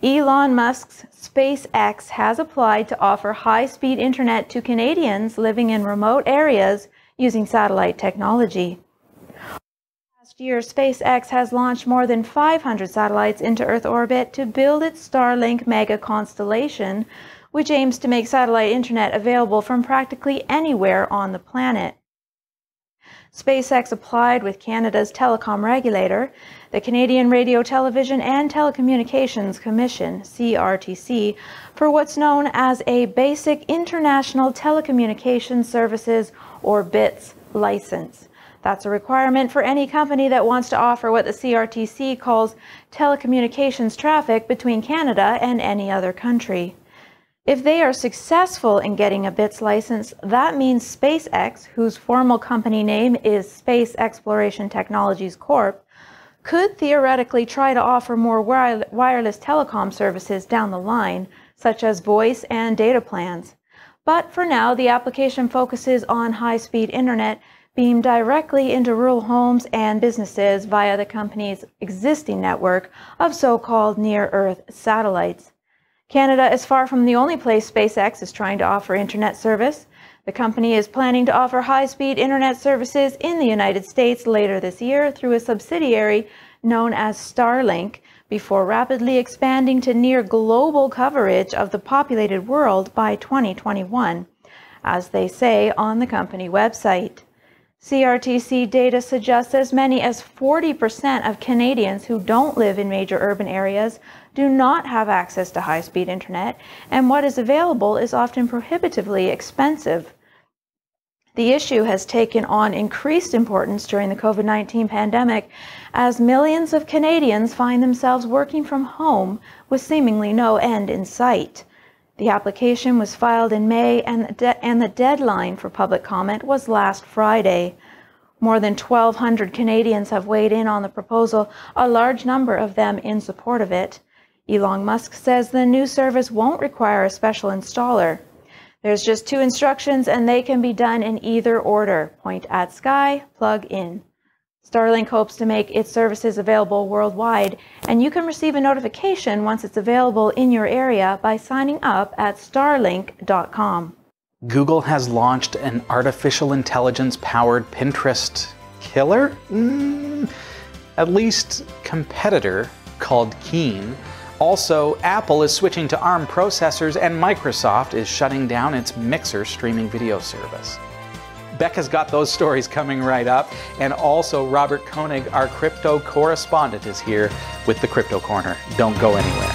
Elon Musk's SpaceX has applied to offer high speed internet to Canadians living in remote areas using satellite technology. Last year, SpaceX has launched more than 500 satellites into Earth orbit to build its Starlink mega constellation, which aims to make satellite internet available from practically anywhere on the planet. SpaceX applied with Canada's telecom regulator, the Canadian Radio, Television and Telecommunications Commission, CRTC, for what's known as a Basic International Telecommunications Services or BITS license. That's a requirement for any company that wants to offer what the CRTC calls telecommunications traffic between Canada and any other country. If they are successful in getting a BITS license, that means SpaceX, whose formal company name is Space Exploration Technologies Corp., could theoretically try to offer more wireless telecom services down the line, such as voice and data plans. But for now, the application focuses on high speed internet beamed directly into rural homes and businesses via the company's existing network of so called near Earth satellites. Canada is far from the only place SpaceX is trying to offer internet service. The company is planning to offer high speed internet services in the United States later this year through a subsidiary known as Starlink before rapidly expanding to near global coverage of the populated world by 2021, as they say on the company website. CRTC data suggests as many as 40% of Canadians who don't live in major urban areas do not have access to high speed internet, and what is available is often prohibitively expensive. The issue has taken on increased importance during the COVID 19 pandemic as millions of Canadians find themselves working from home with seemingly no end in sight. The application was filed in May, and the, and the deadline for public comment was last Friday. More than 1,200 Canadians have weighed in on the proposal, a large number of them in support of it. Elon Musk says the new service won't require a special installer. There's just two instructions and they can be done in either order. Point at sky, plug in. Starlink hopes to make its services available worldwide, and you can receive a notification once it's available in your area by signing up at starlink.com. Google has launched an artificial intelligence powered Pinterest killer? Mm, at least competitor called Keen also, Apple is switching to ARM processors and Microsoft is shutting down its Mixer streaming video service. Bekah's got those stories coming right up. And also, Robert Koenig, our crypto correspondent, is here with the Crypto Corner. Don't go anywhere.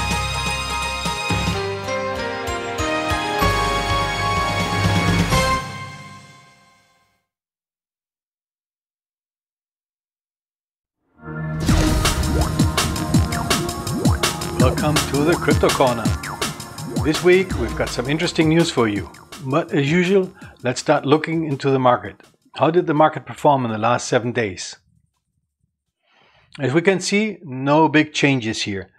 Welcome to the Crypto Corner. This week we've got some interesting news for you. But as usual, let's start looking into the market. How did the market perform in the last seven days? As we can see, no big changes here.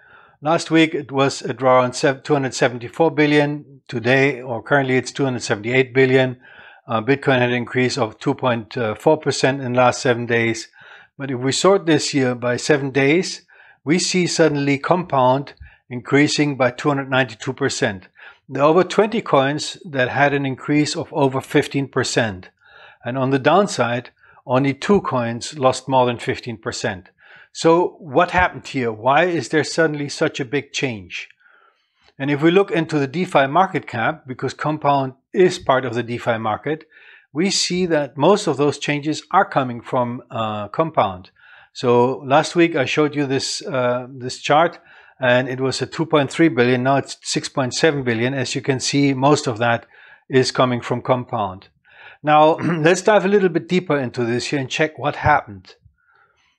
Last week it was at around 274 billion. Today, or currently, it's 278 billion. Uh, Bitcoin had an increase of 2.4% in the last seven days. But if we sort this year by seven days, we see suddenly compound increasing by 292%. There are over 20 coins that had an increase of over 15%. And on the downside, only two coins lost more than 15%. So what happened here? Why is there suddenly such a big change? And if we look into the DeFi market cap, because Compound is part of the DeFi market, we see that most of those changes are coming from uh, Compound. So last week I showed you this uh, this chart, and it was at 2.3 billion. Now it's 6.7 billion. As you can see, most of that is coming from Compound. Now let's dive a little bit deeper into this here and check what happened.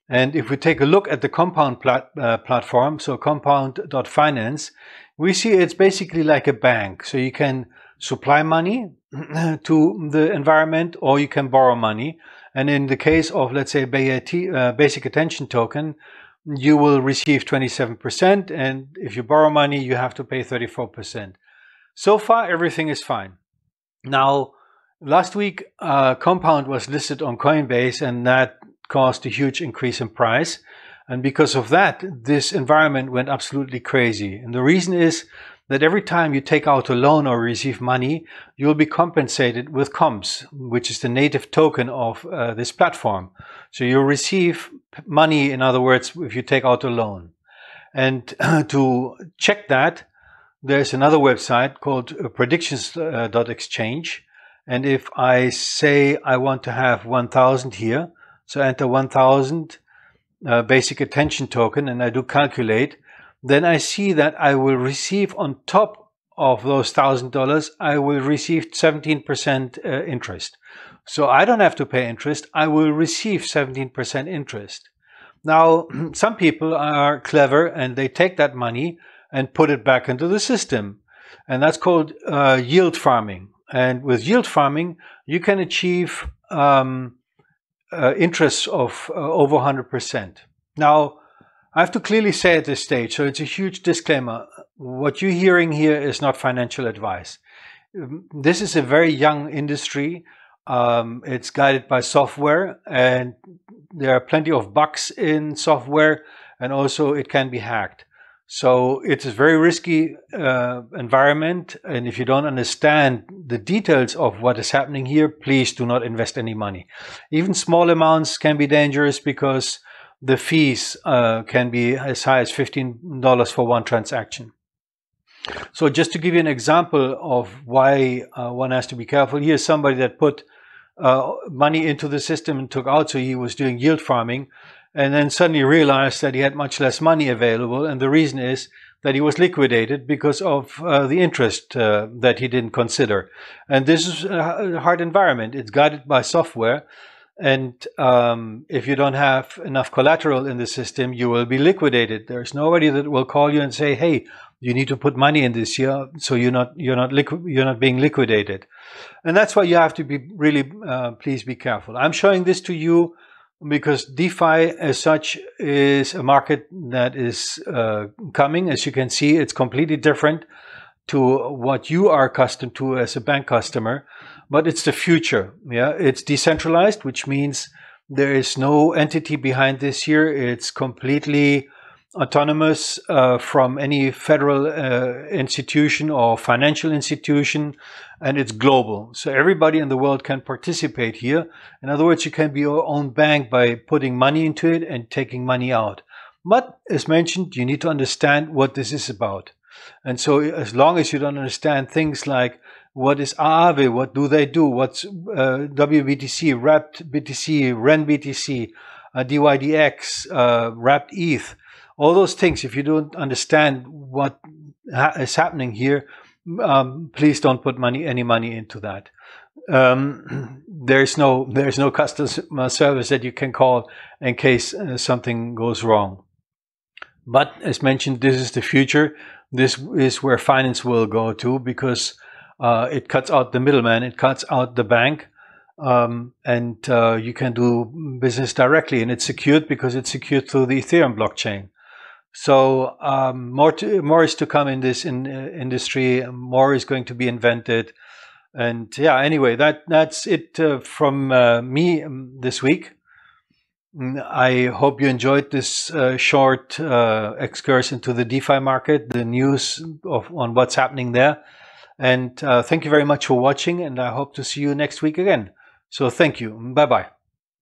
And if we take a look at the Compound plat uh, platform, so compound.finance, we see it's basically like a bank. So you can supply money to the environment or you can borrow money. And in the case of, let's say, uh, basic attention token, you will receive 27%. And if you borrow money, you have to pay 34%. So far, everything is fine. Now, last week, uh, Compound was listed on Coinbase, and that caused a huge increase in price. And because of that, this environment went absolutely crazy. And the reason is that every time you take out a loan or receive money, you'll be compensated with COMPS, which is the native token of uh, this platform. So you'll receive money, in other words, if you take out a loan. And to check that, there's another website called uh, predictions.exchange. And if I say I want to have 1000 here, so enter 1000 uh, basic attention token and I do calculate, then I see that I will receive on top of those thousand dollars, I will receive 17% uh, interest. So I don't have to pay interest. I will receive 17% interest. Now, some people are clever and they take that money and put it back into the system. And that's called uh, yield farming. And with yield farming, you can achieve um, uh, interest of uh, over 100%. Now, I have to clearly say at this stage, so it's a huge disclaimer. What you're hearing here is not financial advice. This is a very young industry. Um, it's guided by software, and there are plenty of bugs in software, and also it can be hacked. So it's a very risky uh, environment, and if you don't understand the details of what is happening here, please do not invest any money. Even small amounts can be dangerous because the fees uh, can be as high as $15 for one transaction. So just to give you an example of why uh, one has to be careful, here's somebody that put uh, money into the system and took out, so he was doing yield farming, and then suddenly realized that he had much less money available, and the reason is that he was liquidated because of uh, the interest uh, that he didn't consider. And this is a hard environment. It's guided by software, and um, if you don't have enough collateral in the system, you will be liquidated. There's nobody that will call you and say, "Hey, you need to put money in this year, so you're not you're not liqu- you're not being liquidated." And that's why you have to be really uh, please be careful. I'm showing this to you because DeFi, as such, is a market that is uh, coming. As you can see, it's completely different to what you are accustomed to as a bank customer but it's the future. Yeah, it's decentralized, which means there is no entity behind this here. It's completely autonomous uh, from any federal uh, institution or financial institution, and it's global. So everybody in the world can participate here. In other words, you can be your own bank by putting money into it and taking money out. But as mentioned, you need to understand what this is about. And so as long as you don't understand things like what is Aave? What do they do? What's uh, WBTC, Wrapped BTC, REN BTC, uh, DYDX, uh, Wrapped ETH? All those things. If you don't understand what ha is happening here, um, please don't put money any money into that. Um, there's no there's no customer service that you can call in case uh, something goes wrong. But as mentioned, this is the future. this is where finance will go to because uh, it cuts out the middleman, it cuts out the bank, um, and uh, you can do business directly, and it's secured because it's secured through the Ethereum blockchain. So um, more to, more is to come in this in, uh, industry. More is going to be invented, and yeah. Anyway, that that's it uh, from uh, me um, this week. Mm, I hope you enjoyed this uh, short uh, excursion to the DeFi market, the news of on what's happening there, and uh, thank you very much for watching. And I hope to see you next week again. So thank you. Bye bye.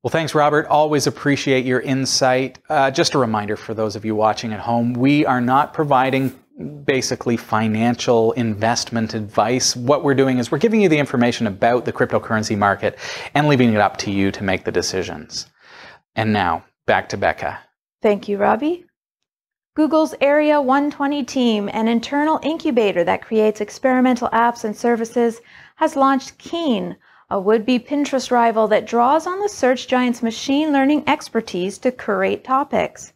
Well, thanks, Robert. Always appreciate your insight. Uh, just a reminder for those of you watching at home, we are not providing basically financial investment advice. What we're doing is we're giving you the information about the cryptocurrency market and leaving it up to you to make the decisions. And now, back to Bekah. Thank you, Robbie. Google's Area 120 team, an internal incubator that creates experimental apps and services, has launched Keen, a would-be Pinterest rival that draws on the search giant's machine learning expertise to curate topics.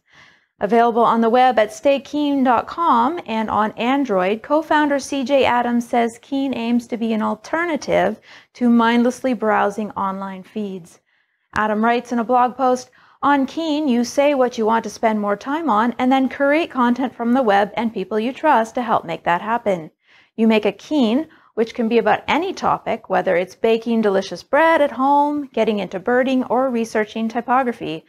Available on the web at staykeen.com and on Android, co-founder CJ Adams says Keen aims to be an alternative to mindlessly browsing online feeds. Adam writes in a blog post, on Keen, you say what you want to spend more time on and then curate content from the web and people you trust to help make that happen. You make a Keen, which can be about any topic, whether it's baking delicious bread at home, getting into birding, or researching typography.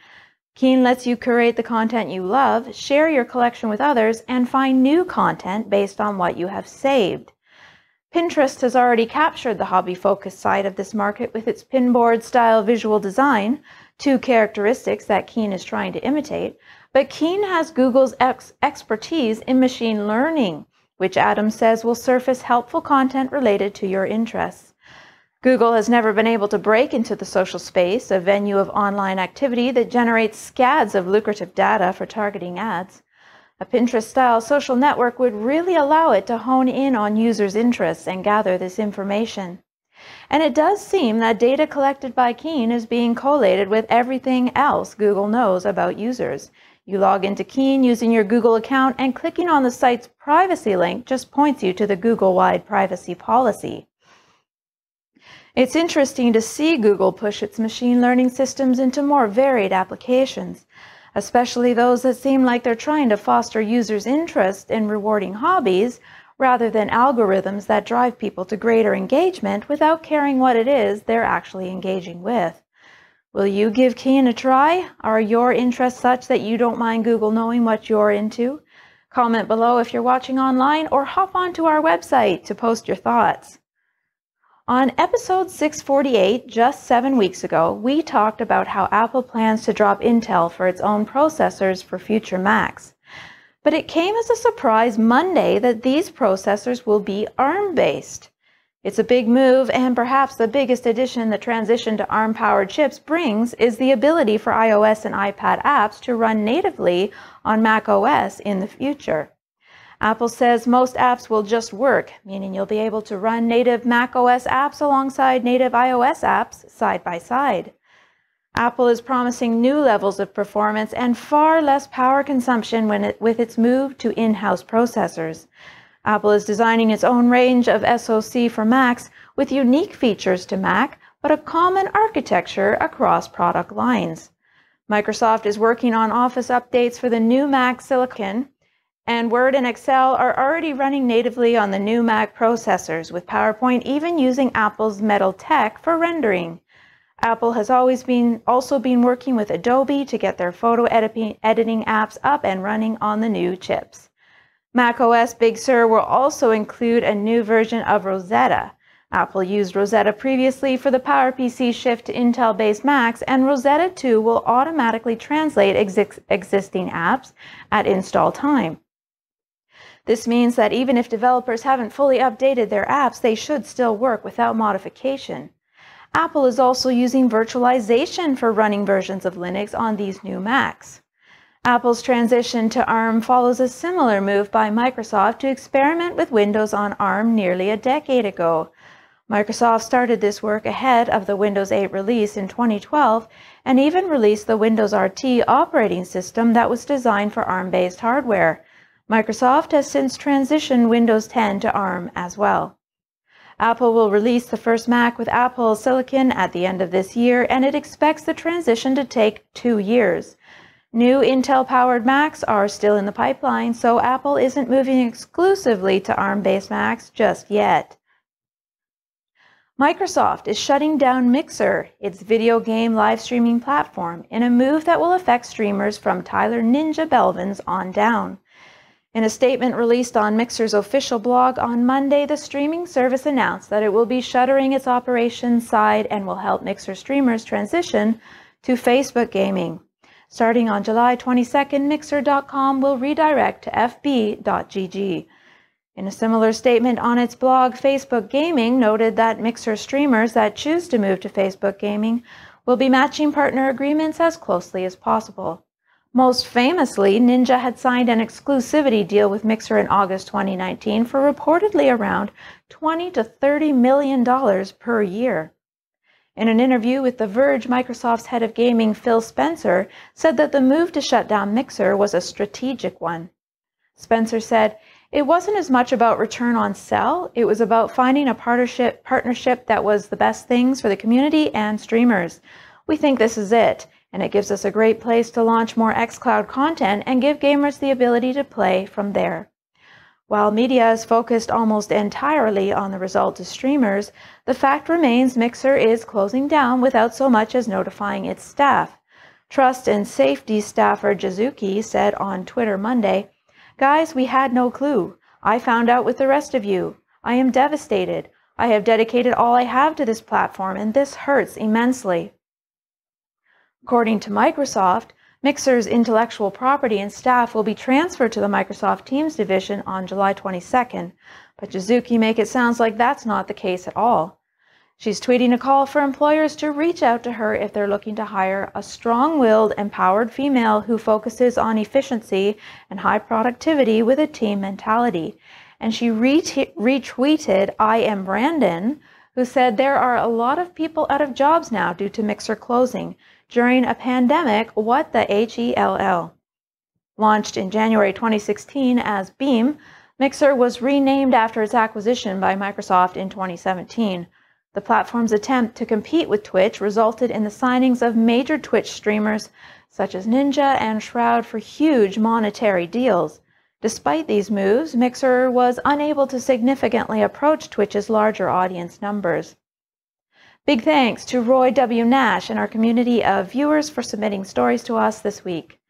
Keen lets you curate the content you love, share your collection with others, and find new content based on what you have saved. Pinterest has already captured the hobby focused side of this market with its pinboard style visual design, two characteristics that Keen is trying to imitate, but Keen has Google's ex expertise in machine learning which Adam says will surface helpful content related to your interests. Google has never been able to break into the social space, a venue of online activity that generates scads of lucrative data for targeting ads. A Pinterest style social network would really allow it to hone in on users' interests and gather this information. And it does seem that data collected by Keen is being collated with everything else Google knows about users, you log into Keen using your Google account and clicking on the site's privacy link just points you to the Google-wide privacy policy. It's interesting to see Google push its machine learning systems into more varied applications, especially those that seem like they're trying to foster users' interest in rewarding hobbies rather than algorithms that drive people to greater engagement without caring what it is they're actually engaging with. Will you give Keen a try? Are your interests such that you don't mind Google knowing what you're into? Comment below if you're watching online or hop onto our website to post your thoughts. On episode 648, just seven weeks ago, we talked about how Apple plans to drop Intel for its own processors for future Macs. But it came as a surprise Monday that these processors will be ARM based. It's a big move, and perhaps the biggest addition the transition to ARM powered chips brings is the ability for iOS and iPad apps to run natively on macOS in the future. Apple says most apps will just work, meaning you'll be able to run native macOS apps alongside native iOS apps side by side. Apple is promising new levels of performance and far less power consumption it, with its move to in house processors. Apple is designing its own range of SoC for Macs with unique features to Mac, but a common architecture across product lines. Microsoft is working on Office updates for the new Mac Silicon, and Word and Excel are already running natively on the new Mac processors, with PowerPoint even using Apple's Metal tech for rendering. Apple has always been also been working with Adobe to get their photo editing apps up and running on the new chips macOS Big Sur will also include a new version of Rosetta. Apple used Rosetta previously for the PowerPC shift to Intel-based Macs, and Rosetta 2 will automatically translate exi existing apps at install time. This means that even if developers haven't fully updated their apps, they should still work without modification. Apple is also using virtualization for running versions of Linux on these new Macs. Apple's transition to ARM follows a similar move by Microsoft to experiment with Windows on ARM nearly a decade ago. Microsoft started this work ahead of the Windows 8 release in 2012 and even released the Windows RT operating system that was designed for ARM based hardware. Microsoft has since transitioned Windows 10 to ARM as well. Apple will release the first Mac with Apple Silicon at the end of this year, and it expects the transition to take two years. New Intel powered Macs are still in the pipeline, so Apple isn't moving exclusively to ARM based Macs just yet. Microsoft is shutting down Mixer, its video game live streaming platform, in a move that will affect streamers from Tyler Ninja Blevins on down. In a statement released on Mixer's official blog on Monday, the streaming service announced that it will be shuttering its operations side and will help Mixer streamers transition to Facebook gaming. Starting on July 22nd, Mixer.com will redirect to FB.gg. In a similar statement on its blog, Facebook Gaming noted that Mixer streamers that choose to move to Facebook Gaming will be matching partner agreements as closely as possible. Most famously, Ninja had signed an exclusivity deal with Mixer in August 2019 for reportedly around 20 to 30 million dollars per year. In an interview with The Verge, Microsoft's head of gaming, Phil Spencer, said that the move to shut down Mixer was a strategic one. Spencer said, it wasn't as much about return on sell, it was about finding a partnership partnership that was the best things for the community and streamers. We think this is it and it gives us a great place to launch more xCloud content and give gamers the ability to play from there. While media is focused almost entirely on the result to streamers, the fact remains Mixer is closing down without so much as notifying its staff. Trust and safety staffer Jazuki said on Twitter Monday, Guys, we had no clue. I found out with the rest of you. I am devastated. I have dedicated all I have to this platform, and this hurts immensely. According to Microsoft, Mixer's intellectual property and staff will be transferred to the Microsoft Teams division on July 22nd, but Jazuki make it sounds like that's not the case at all. She's tweeting a call for employers to reach out to her if they're looking to hire a strong-willed, empowered female who focuses on efficiency and high productivity with a team mentality. And she retweeted I am Brandon, who said there are a lot of people out of jobs now due to Mixer closing during a pandemic, what the HELL. Launched in January 2016 as Beam, Mixer was renamed after its acquisition by Microsoft in 2017. The platform's attempt to compete with Twitch resulted in the signings of major Twitch streamers such as Ninja and Shroud for huge monetary deals. Despite these moves, Mixer was unable to significantly approach Twitch's larger audience numbers. Big thanks to Roy W. Nash and our community of viewers for submitting stories to us this week.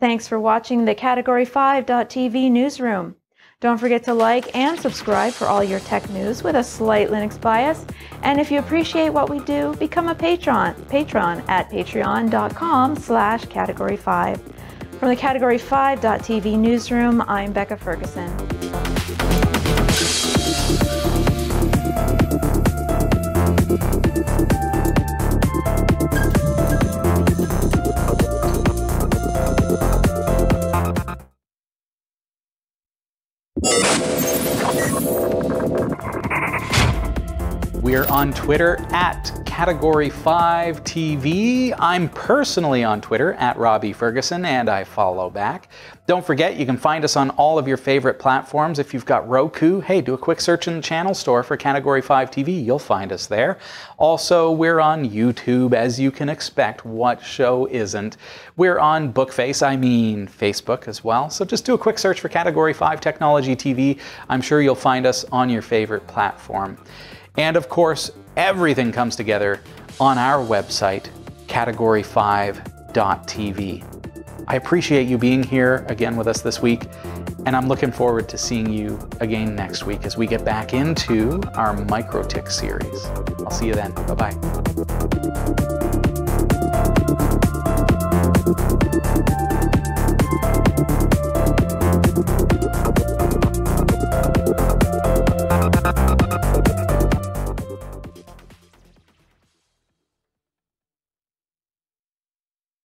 Thanks for watching the Category5.tv newsroom. Don't forget to like and subscribe for all your tech news with a slight Linux bias. And if you appreciate what we do, become a patron, patron at patreon.com slash category 5. From the Category5.tv newsroom, I'm Bekah Ferguson. We're on Twitter at Category 5 TV. I'm personally on Twitter at Robbie Ferguson and I follow back. Don't forget, you can find us on all of your favorite platforms. If you've got Roku, hey, do a quick search in the channel store for Category 5 TV. You'll find us there. Also, we're on YouTube, as you can expect. What show isn't? We're on Bookface, I mean Facebook as well. So just do a quick search for Category 5 Technology TV. I'm sure you'll find us on your favorite platform. And of course, everything comes together on our website, category5.tv. I appreciate you being here again with us this week, and I'm looking forward to seeing you again next week as we get back into our MikroTik series. I'll see you then. Bye bye.